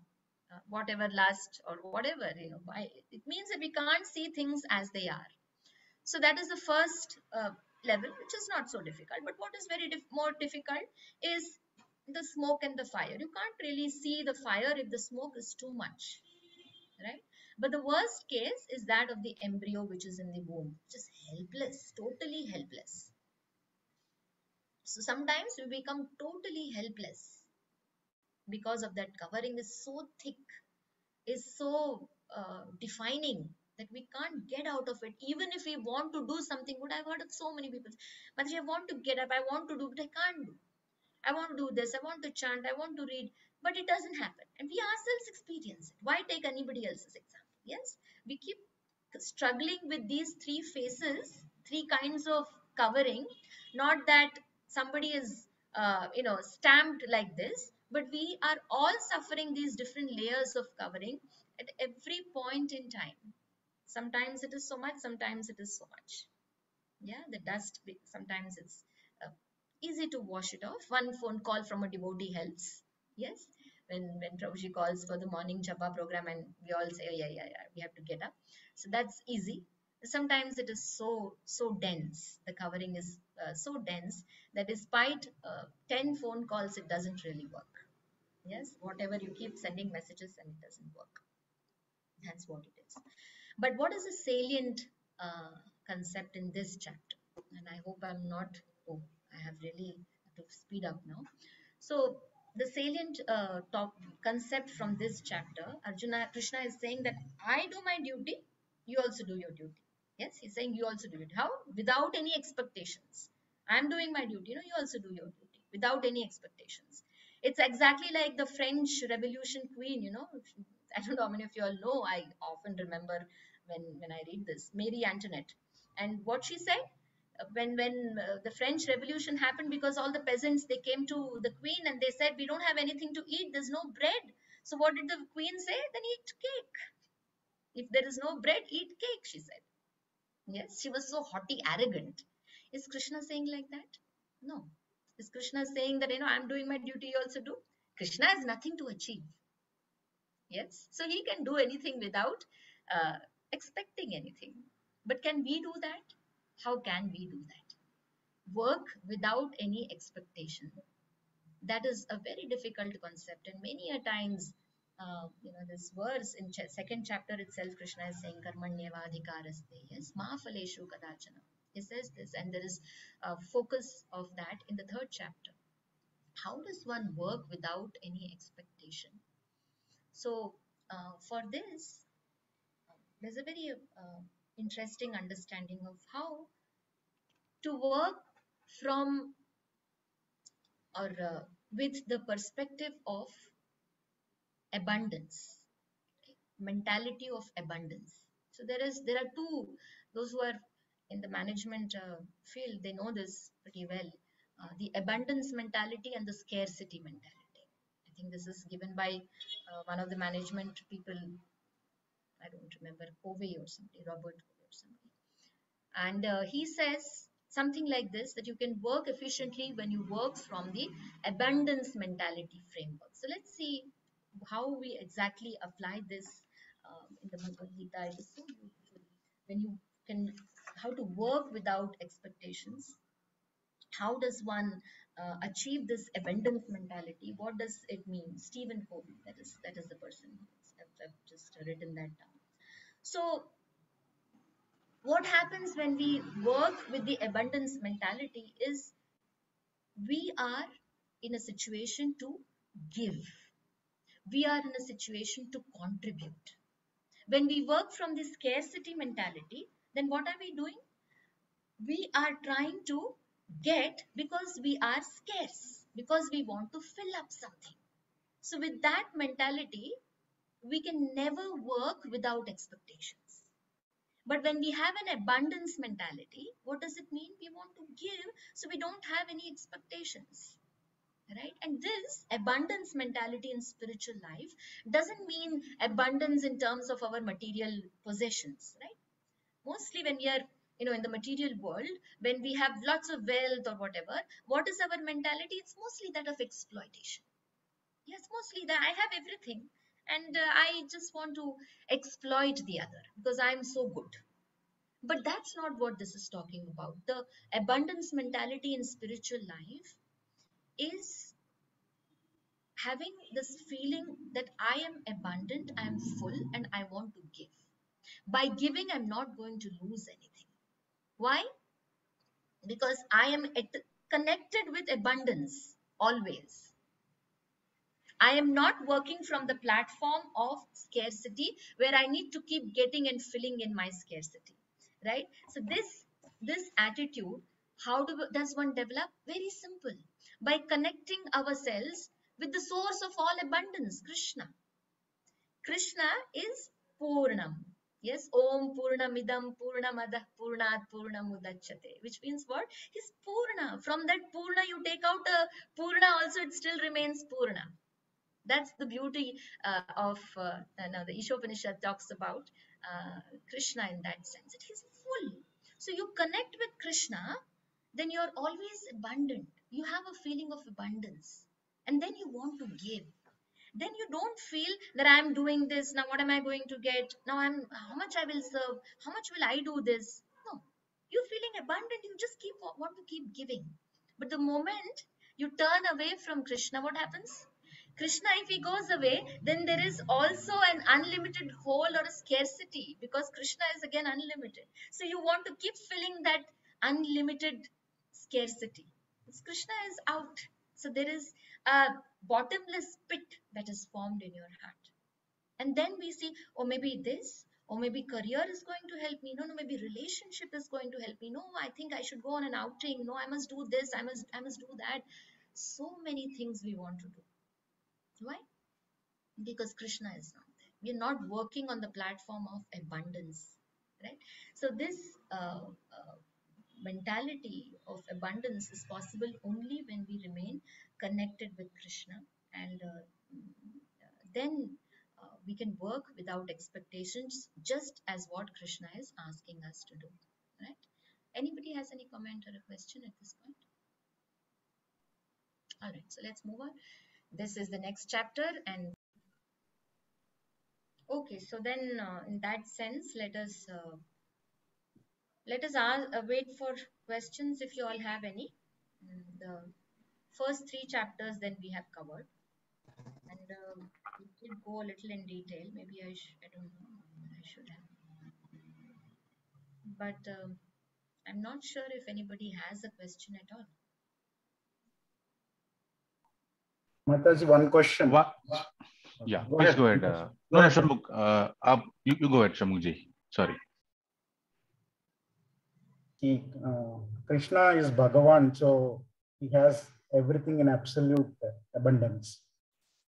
uh, whatever lust or whatever, you know, by, it means that we can't see things as they are. So that is the first uh, level, which is not so difficult. But what is very dif- more difficult is the smoke and the fire. You can't really see the fire if the smoke is too much, right? But the worst case is that of the embryo which is in the womb, is helpless, totally helpless. So sometimes we become totally helpless because of that covering is so thick, is so uh, defining that we can't get out of it. Even if we want to do something good, I've heard of so many people, but if I want to get up, I want to do, but I can't do. I want to do this, I want to chant, I want to read, but it doesn't happen. And we ourselves experience it. Why take anybody else's example? Yes, we keep struggling with these three faces, three kinds of covering. Not that somebody is, uh, you know, stamped like this, but we are all suffering these different layers of covering at every point in time. Sometimes it is so much, sometimes it is so much. Yeah, the dust, sometimes it's uh, easy to wash it off. One phone call from a devotee helps. Yes, when when Prabhuji calls for the morning japa program and we all say, oh, yeah, yeah, yeah, we have to get up. So that's easy. Sometimes it is so so dense. The covering is uh, so dense that despite uh, 10 phone calls, it doesn't really work. Yes, whatever you keep sending messages and it doesn't work. That's what it is. But what is the salient uh, concept in this chapter? And I hope I'm not, oh, I have really to speed up now. So the salient uh, top concept from this chapter, Arjuna Krishna is saying that I do my duty, you also do your duty. Yes, he's saying you also do it. How? Without any expectations. I'm doing my duty, you know, you also do your duty without any expectations. It's exactly like the French Revolution Queen, you know. I don't know how many of you all know. I often remember when when I read this, Marie Antoinette, and what she said when when uh, the French Revolution happened because all the peasants they came to the queen and they said we don't have anything to eat. There's no bread. So what did the queen say? Then eat cake. If there is no bread, eat cake. She said. Yes, she was so haughty, arrogant. Is Krishna saying like that? No. Is Krishna saying that, you know, I'm doing my duty, you also do? Krishna has nothing to achieve. Yes. So he can do anything without uh, expecting anything. But can we do that? How can we do that? Work without any expectation. That is a very difficult concept, and many a times, uh, you know, this verse in ch- second chapter itself, Krishna is saying, "Karmanyavadhikaraste." Yes, ma phaleshu kadachana. He says this, and there is a focus of that in the third chapter. How does one work without any expectation? So, uh, for this, there's a very uh, interesting understanding of how to work from or uh, with the perspective of abundance mentality of abundance so there is there are two those who are in the management uh, field they know this pretty well. Uh, the abundance mentality and the scarcity mentality. I think this is given by uh, one of the management people i don't remember covey or somebody robert covey or somebody. And he says something like this that you can work efficiently when you work from the abundance mentality framework. So let's see how we exactly apply this um, in the Bhagavad Gita. It is so beautiful when you can how to work without expectations. How does one uh, achieve this abundance mentality? What does it mean? Stephen Covey, that is that is the person. I've, I've just written that down. So what happens when we work with the abundance mentality is we are in a situation to give we are in a situation to contribute when we work from the scarcity mentality then what are we doing we are trying to get because we are scarce because we want to fill up something so with that mentality we can never work without expectations but when we have an abundance mentality, what does it mean? We want to give, so we don't have any expectations. Right? And this abundance mentality in spiritual life doesn't mean abundance in terms of our material possessions, right? Mostly when we are, you know, in the material world, when we have lots of wealth or whatever, what is our mentality? It's mostly that of exploitation. Yes, mostly that I have everything and uh, I just want to exploit the other because I'm so good. But that's not what this is talking about. The abundance mentality in spiritual life is having this feeling that I am abundant, I am full, and I want to give. By giving, I'm not going to lose anything. Why? Because I am connected with abundance always. I am not working from the platform of scarcity where I need to keep getting and filling in my scarcity, right? So this this attitude, how do, does one develop? Very simple, by connecting ourselves with the source of all abundance, Krishna. Krishna is Purnam. Yes, Om Purnamidam Purnamadah Purnat Purnamudachate, which means what? He's Purna. From that Purna, you take out a Purna, also it still remains Purna. That's the beauty uh, of uh, now the Ishopanishad talks about uh, Krishna in that sense. That he's full. So you connect with Krishna, then you're always abundant. You have a feeling of abundance, and then you want to give. Then you don't feel that I'm doing this now. What am I going to get now? I'm how much I will serve? How much will I do this? No, you're feeling abundant. You just keep want to keep giving. But the moment you turn away from Krishna, what happens? Krishna, if he goes away, then there is also an unlimited hole or a scarcity because Krishna is again unlimited. So you want to keep filling that unlimited scarcity. Because Krishna is out. So there is a bottomless pit that is formed in your heart. And then we see, oh, maybe this, or maybe career is going to help me. No, no, maybe relationship is going to help me. No, I think I should go on an outing. No, I must do this. I must, I must do that. So many things we want to do. Why? Because Krishna is not there. We are not working on the platform of abundance, right? So this uh, uh, mentality of abundance is possible only when we remain connected with Krishna, and uh, then uh, we can work without expectations, just as what Krishna is asking us to do, right? Anybody has any comment or a question at this point? All right, so let's move on this is the next chapter and Okay, so then uh, in that sense, let us uh, let us ask, uh, wait for questions if you all have any. The first three chapters then we have covered, and um, we did go a little in detail. Maybe I sh- I don't know I should have, but um, I'm not sure if anybody has a question at all. Mataji, one question. What? Yeah, Go please ahead. go ahead. Uh, no, no, Shanmukh, uh, you, you go ahead, Shanmukh Sorry. He, uh, Krishna is Bhagavan, so he has everything in absolute abundance,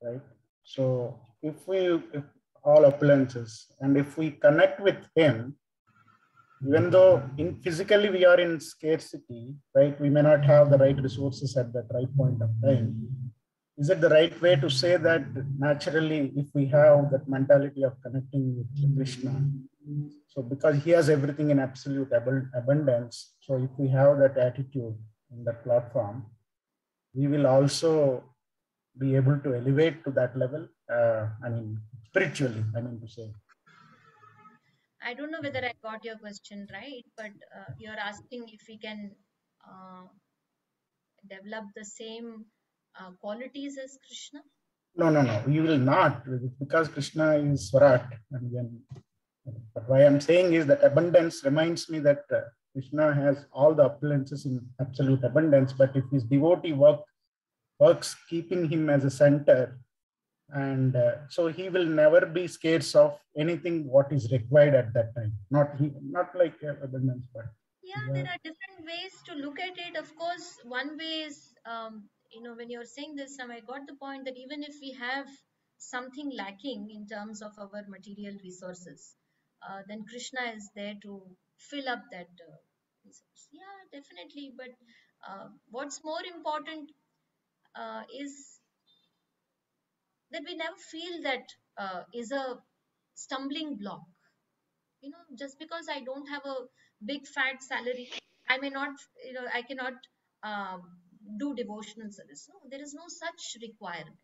right? So if we, if all appliances, and if we connect with him, even though in physically we are in scarcity, right? We may not have the right resources at that right point of time. Is it the right way to say that naturally, if we have that mentality of connecting with Krishna, so because he has everything in absolute abun- abundance, so if we have that attitude in that platform, we will also be able to elevate to that level. Uh, I mean, spiritually, I mean to say. I don't know whether I got your question right, but uh, you're asking if we can uh, develop the same uh, qualities as Krishna. No, no, no, You will not because Krishna is Swarat. And then, but why I'm saying is that abundance reminds me that uh, Krishna has all the opulences in absolute abundance. But if his devotee work works keeping him as a center, and uh, so he will never be scarce of anything what is required at that time. Not he, not like uh, abundance, but Yeah, there are different ways to look at it. Of course, one way is, um, you know, when you're saying this, now I got the point that even if we have something lacking in terms of our material resources, uh, then Krishna is there to fill up that uh, resource. Yeah, definitely. But uh, what's more important uh, is that we never feel that uh, is a stumbling block you know just because i don't have a big fat salary i may not you know i cannot um, do devotional service. No there is no such requirement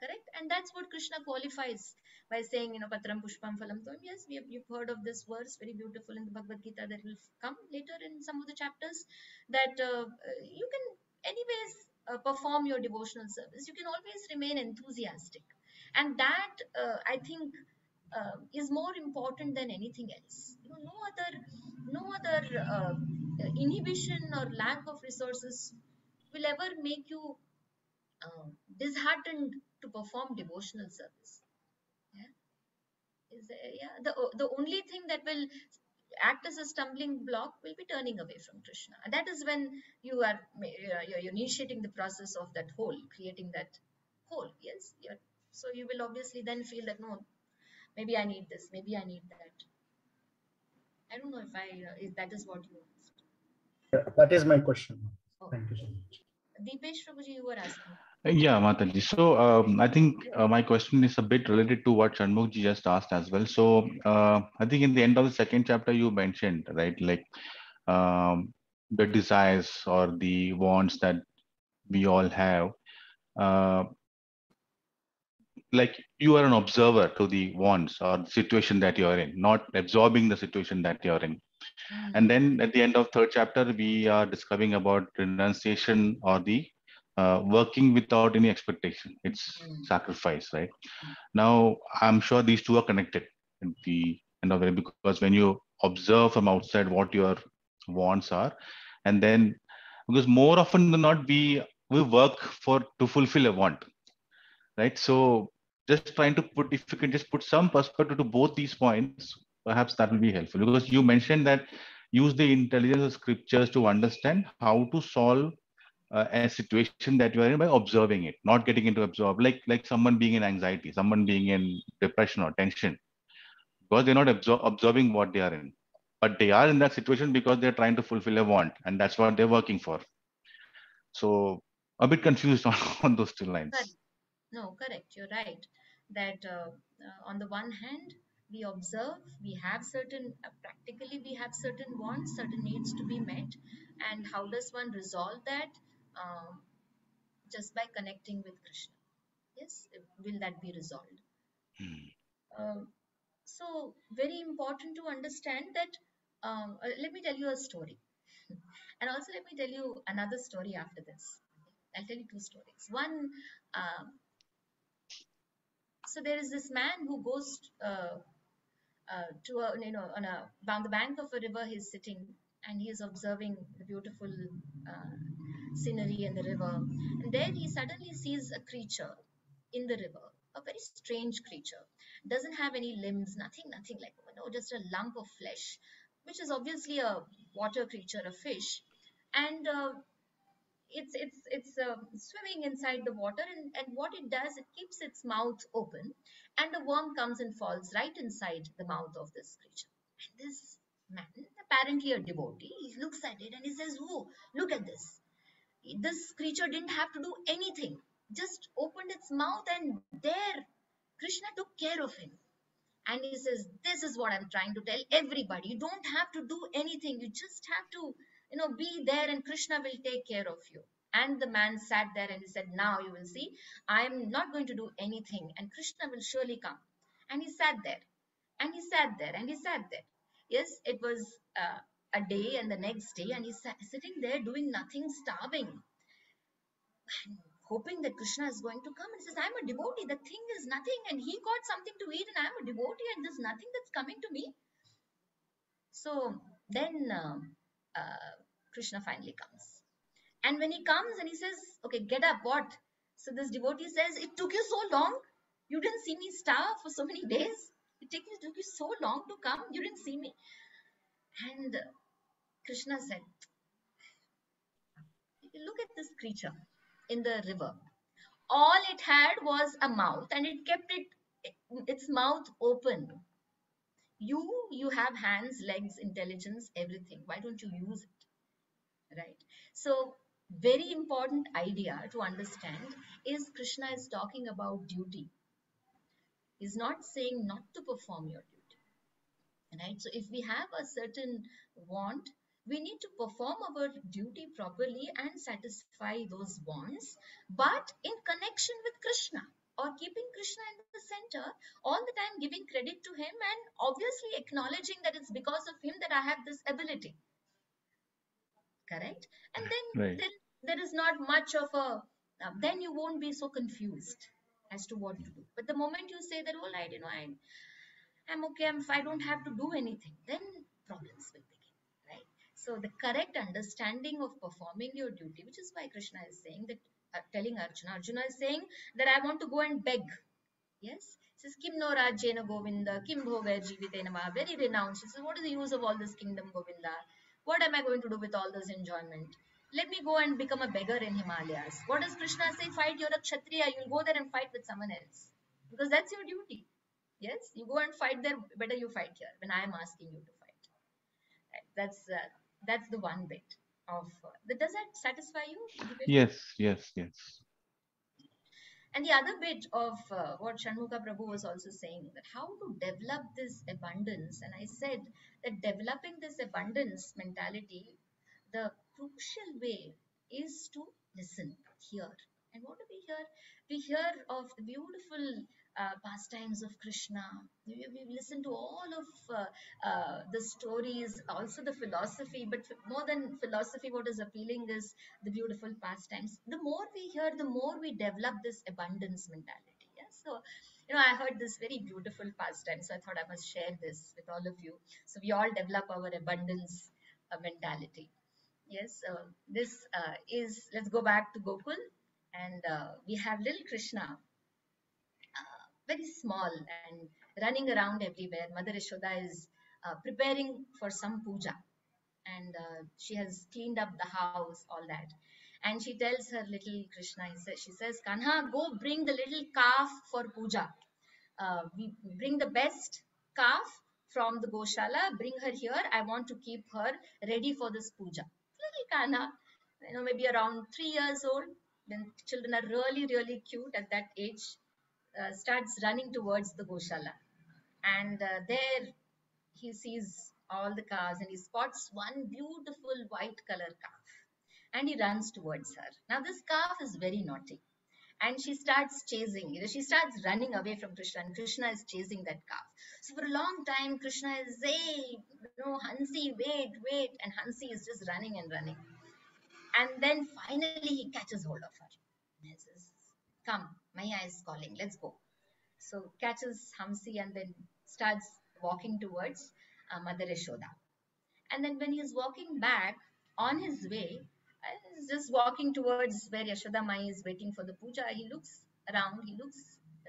correct? And that's what krishna qualifies by saying you know patram pushpam phalam toyam. Yes we have, you've heard of this verse very beautiful in the bhagavad gita that will come later in some of the chapters that uh, you can anyways uh, perform your devotional service. You can always remain enthusiastic. And that uh, i think uh, is more important than anything else. You know, no other, no other uh, inhibition or lack of resources will ever make you uh, disheartened to perform devotional service. Yeah, there, yeah. The the only thing that will act as a stumbling block will be turning away from Krishna, and that is when you are uh, you're initiating the process of that whole, creating that whole. Yes, so you will obviously then feel that no, maybe I need this, maybe I need that. I don't know if I uh, if that is what you asked. Yeah, that is my question. Thank you so much. Deepesh Prabhuji, you were asking. Yeah, Mataji. So um, I think uh, my question is a bit related to what Shanmukhji just asked as well. So uh, I think in the end of the second chapter, you mentioned, right, like um, the desires or the wants that we all have. Uh, like you are an observer to the wants or the situation that you are in, not absorbing the situation that you are in. And then at the end of third chapter, we are discovering about renunciation or the uh, working without any expectation. It's Mm. sacrifice, right? Now, I'm sure these two are connected at the end of because when you observe from outside what your wants are, and then because more often than not, we we work for to fulfill a want, right? So just trying to put, if you can just put some perspective to both these points, perhaps that will be helpful because you mentioned that use the intelligence of scriptures to understand how to solve uh, a situation that you are in by observing it, not getting into absorb, like like someone being in anxiety, someone being in depression or tension, because they're not absor- observing what they are in, but they are in that situation because they're trying to fulfill a want, and that's what they're working for. So a bit confused on, on those two lines. No, correct. You're right. That uh, uh, on the one hand, we observe, we have certain, uh, practically, we have certain wants, certain needs to be met. And how does one resolve that? Um, just by connecting with Krishna. Yes, will that be resolved? Hmm. Um, So very important to understand that. Um, uh, let me tell you a story, and also let me tell you another story after this. I'll tell you two stories. One, um, so there is this man who goes uh, uh, to a you know on a on the bank of a river. He's sitting and he is observing the beautiful uh, scenery in the river. And there he suddenly sees a creature in the river, a very strange creature. Doesn't have any limbs, nothing, nothing like you know, just a lump of flesh, which is obviously a water creature, a fish. And uh, it's it's it's uh, swimming inside the water and, and what it does it keeps its mouth open and the worm comes and falls right inside the mouth of this creature. And this man apparently a devotee he looks at it and he says oh look at this. This creature didn't have to do anything. Just opened its mouth and there krishna took care of him. And he says this is what i'm trying to tell everybody. You don't have to do anything. You just have to you know, be there and Krishna will take care of you. And the man sat there and he said, Now you will see, I am not going to do anything and Krishna will surely come. And he sat there and he sat there and he sat there. Yes, it was uh, a day and the next day, and he's sitting there doing nothing, starving, and hoping that Krishna is going to come. And says, I'm a devotee, the thing is nothing, and he got something to eat, and I'm a devotee, and there's nothing that's coming to me. So then uh, uh, Krishna finally comes. And when he comes and he says, Okay, get up, what? So this devotee says, It took you so long. You didn't see me starve for so many days. It took you, took you so long to come. You didn't see me. And Krishna said, Look at this creature in the river. All it had was a mouth and it kept it its mouth open. You you have hands, legs, intelligence, everything. Why don't you use it? Right. So very important idea to understand is Krishna is talking about duty. He's not saying not to perform your duty. Right? So if we have a certain want, we need to perform our duty properly and satisfy those wants, but in connection with Krishna or keeping Krishna in the center, all the time giving credit to him and obviously acknowledging that it's because of him that I have this ability. Correct? And then, Right. then there is not much of a, uh, then you won't be so confused as to what to do. But the moment you say that, all right, you know, I'm, I'm okay, I'm, I don't have to do anything, then problems will begin, right? So the correct understanding of performing your duty, which is why Krishna is saying that, uh, telling Arjuna, Arjuna is saying that I want to go and beg. Yes? Says, Kim no rajyena govinda, kim bhoga jivitena very renounced. He says, what is the use of all this kingdom, Govinda? What am I going to do with all this enjoyment? Let me go and become a beggar in Himalayas. What does Krishna say? Fight, you're a Kshatriya, you'll go there and fight with someone else. Because that's your duty. Yes, you go and fight there, better you fight here when I am asking you to fight. That's uh, that's the one bit of uh, does that satisfy you? Yes, yes, yes. And the other bit of uh, what Shanmukh Prabhu was also saying that how to develop this abundance. And I said that developing this abundance mentality, the crucial way is to listen, hear. And what do we hear? We hear of the beautiful uh, pastimes of Krishna. We, we listen to all of uh, uh, the stories, also the philosophy, but more than philosophy, what is appealing is the beautiful pastimes. The more we hear, the more we develop this abundance mentality. Yeah? So, you know, I heard this very beautiful pastime, so I thought I must share this with all of you. So we all develop our abundance uh, mentality. Yes, uh, this is, let's go back to Gokul, and we have little Krishna very small and running around everywhere. Mother Yashoda is uh, preparing for some puja and uh, she has cleaned up the house, all that. And she tells her little Krishna, she says, Kanha, go bring the little calf for puja. Uh, we bring the best calf from the Goshala, bring her here. I want to keep her ready for this puja. Little Kanha, you know, maybe around three years old. When children are really, really cute at that age, uh, starts running towards the Goshala. And uh, there he sees all the cows and he spots one beautiful white color calf and he runs towards her. Now, this calf is very naughty and she starts chasing. You know, she starts running away from Krishna, and Krishna is chasing that calf. So for a long time, Krishna is, hey, no, Hamsi, wait, wait, and Hamsi is just running and running. And then finally, he catches hold of her. And he says, "Come, Maya is calling. Let's go." So catches Hamsi and then starts walking towards uh, Mother Yashoda. And then when he's walking back on his way, uh, he's just walking towards where Yashoda Mai is waiting for the puja. He looks around, he looks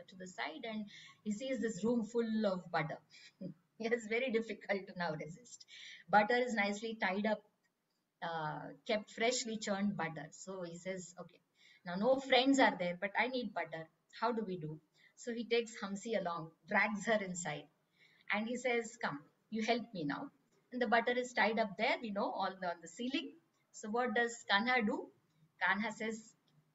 to the side, and he sees this room full of butter. it's very difficult to now resist. Butter is nicely tied up, uh, kept freshly churned butter. So he says, okay, now no friends are there, but I need butter. How do we do? So he takes Hamsi along, drags her inside, and he says, Come, you help me now. And the butter is tied up there, you know, all the, on the ceiling. So what does Kanha do? Kanha says,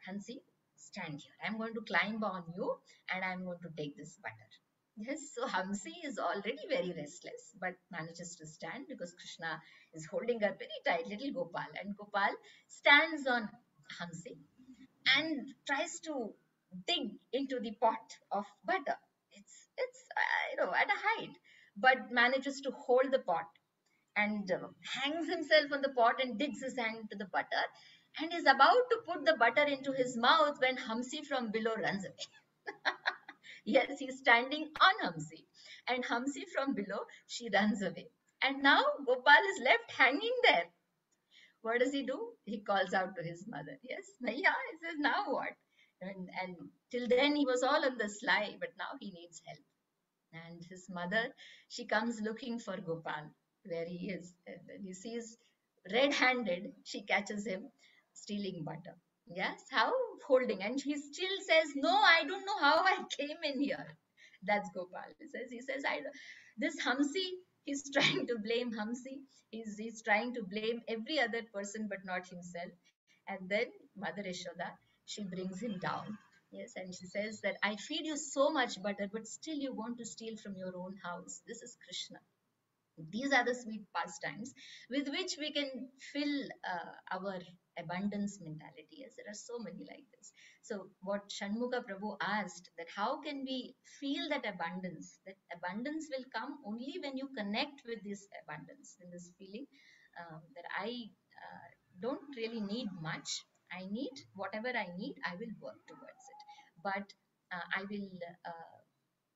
Hamsi, stand here. I'm going to climb on you and I'm going to take this butter. Yes, so Hamsi is already very restless but manages to stand because Krishna is holding her very tight, little Gopal. And Gopal stands on Hamsi and tries to dig into the pot of butter. It's, it's uh, you know, at a height, but manages to hold the pot and uh, hangs himself on the pot and digs his hand into the butter and is about to put the butter into his mouth when Hamsi from below runs away. yes, he's standing on Hamsi and Hamsi from below, she runs away. And now Gopal is left hanging there. What does he do? He calls out to his mother. Yes, Maya, he says, now what? And, and till then he was all on the sly, but now he needs help. And his mother, she comes looking for Gopal where he is. And he sees red handed, she catches him stealing butter. Yes, how holding. And he still says, No, I don't know how I came in here. That's Gopal. He says, he says, I this Hamsi, he's trying to blame Hamsi. He's, he's trying to blame every other person but not himself. And then Mother Yashoda, she brings him down. Yes, and she says that I feed you so much butter, but still you want to steal from your own house. This is Krishna. These are the sweet pastimes with which we can fill uh, our abundance mentality. Yes, there are so many like this. So, what Shanmukh Prabhu asked that how can we feel that abundance? That abundance will come only when you connect with this abundance, in this feeling um, that I uh, don't really need much. I need whatever I need, I will work towards it. But uh, I will uh,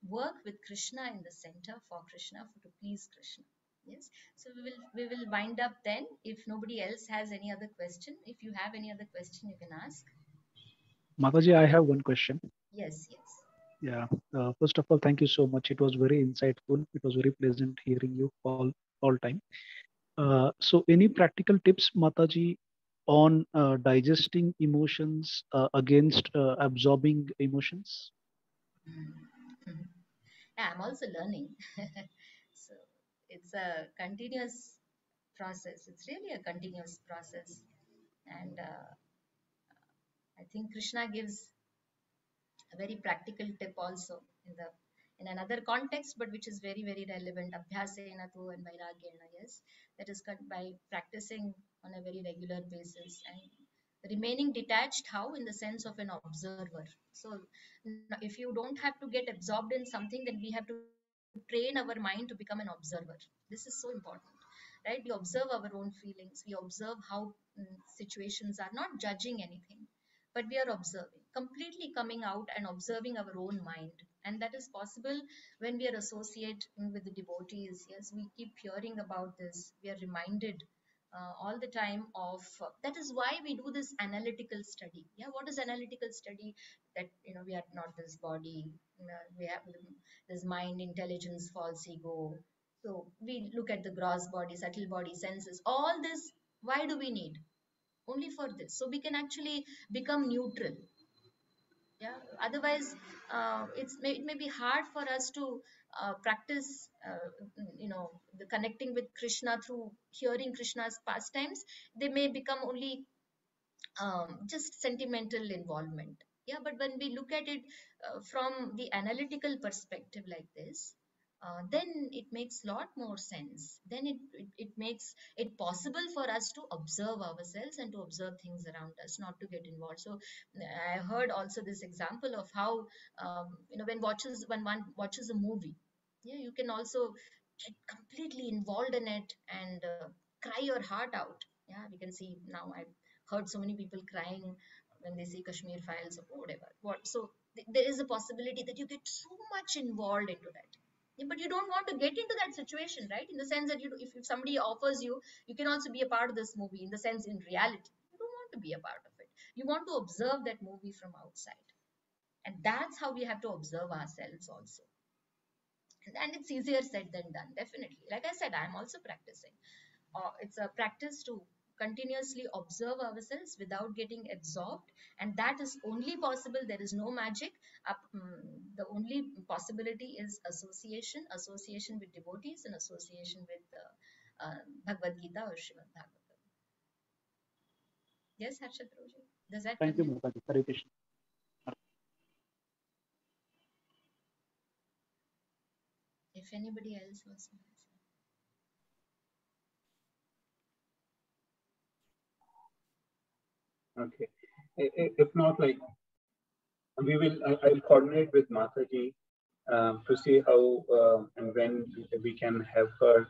work with Krishna in the center for Krishna, for to please Krishna. Yes. So we will we will wind up then. If nobody else has any other question, if you have any other question, you can ask. Mataji, I have one question. Yes, yes. Yeah. Uh, first of all, thank you so much. It was very insightful. It was very pleasant hearing you all all time. Uh, so, any practical tips, Mataji, on uh, digesting emotions uh, against uh, absorbing emotions? Mm-hmm. Yeah, I'm also learning. so it's a continuous process. It's really a continuous process, and uh, I think Krishna gives a very practical tip also in the in another context, but which is very very relevant. Abhyasena tu and vairagyena. Yes, that is by practicing on a very regular basis and remaining detached. How in the sense of an observer. So if you don't have to get absorbed in something, then we have to train our mind to become an observer. This is so important, right? We observe our own feelings. We observe how um, situations are, not judging anything, but we are observing, completely coming out and observing our own mind. And that is possible when we are associating with the devotees. Yes, we keep hearing about this. We are reminded uh, all the time of uh, that is why we do this analytical study yeah what is analytical study that you know we are not this body you know, we have this mind intelligence false ego so we look at the gross body subtle body senses all this why do we need only for this. So we can actually become neutral. Yeah. Otherwise uh, it's it may be hard for us to uh, practice uh, you know the connecting with krishna through hearing krishna's pastimes. They may become only um, just sentimental involvement. Yeah but when we look at it uh, from the analytical perspective like this uh, then it makes a lot more sense. Then it, it, it makes it possible for us to observe ourselves and to observe things around us, not to get involved. So I heard also this example of how um, you know when watches when one watches a movie, yeah, you can also get completely involved in it and uh, cry your heart out. Yeah, we can see now. I've heard so many people crying when they see Kashmir files or whatever. What so th- there is a possibility that you get so much involved into that but you don't want to get into that situation right? In the sense that you if, if somebody offers you you can also be a part of this movie in the sense in reality. You don't want to be a part of it. You want to observe that movie from outside. And that's how we have to observe ourselves also. And it's easier said than done definitely. Like i said i'm also practicing. Uh, it's a practice to continuously observe ourselves without getting absorbed and that is only possible there is no magic um, the only possibility is association association with devotees and association with uh, uh, bhagavad gita or Srimad bhagavatam yes harshad Roji? does that thank you Mataji. Hare Krishna. if anybody else wants to Okay. If not, like we will, I'll coordinate with Mataji um, to see how uh, and when we can have her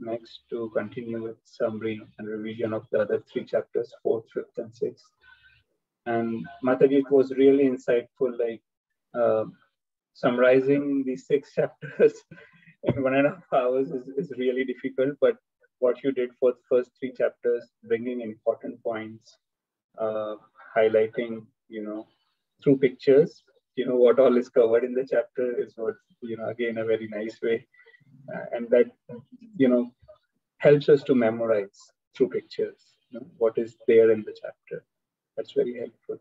next to continue with summary and revision of the other three chapters, fourth, fifth, and sixth. And Mataji, it was really insightful, like uh, summarizing these six chapters in one and a half hours is, is really difficult, but what you did for the first three chapters, bringing important points, uh, highlighting, you know, through pictures, you know, what all is covered in the chapter is what, you know, again, a very nice way. Uh, and that, you know, helps us to memorize through pictures, you know, what is there in the chapter. That's very helpful.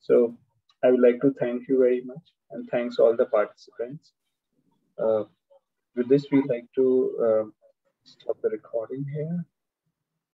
So I would like to thank you very much and thanks all the participants. Uh, with this, we'd like to uh, stop the recording here.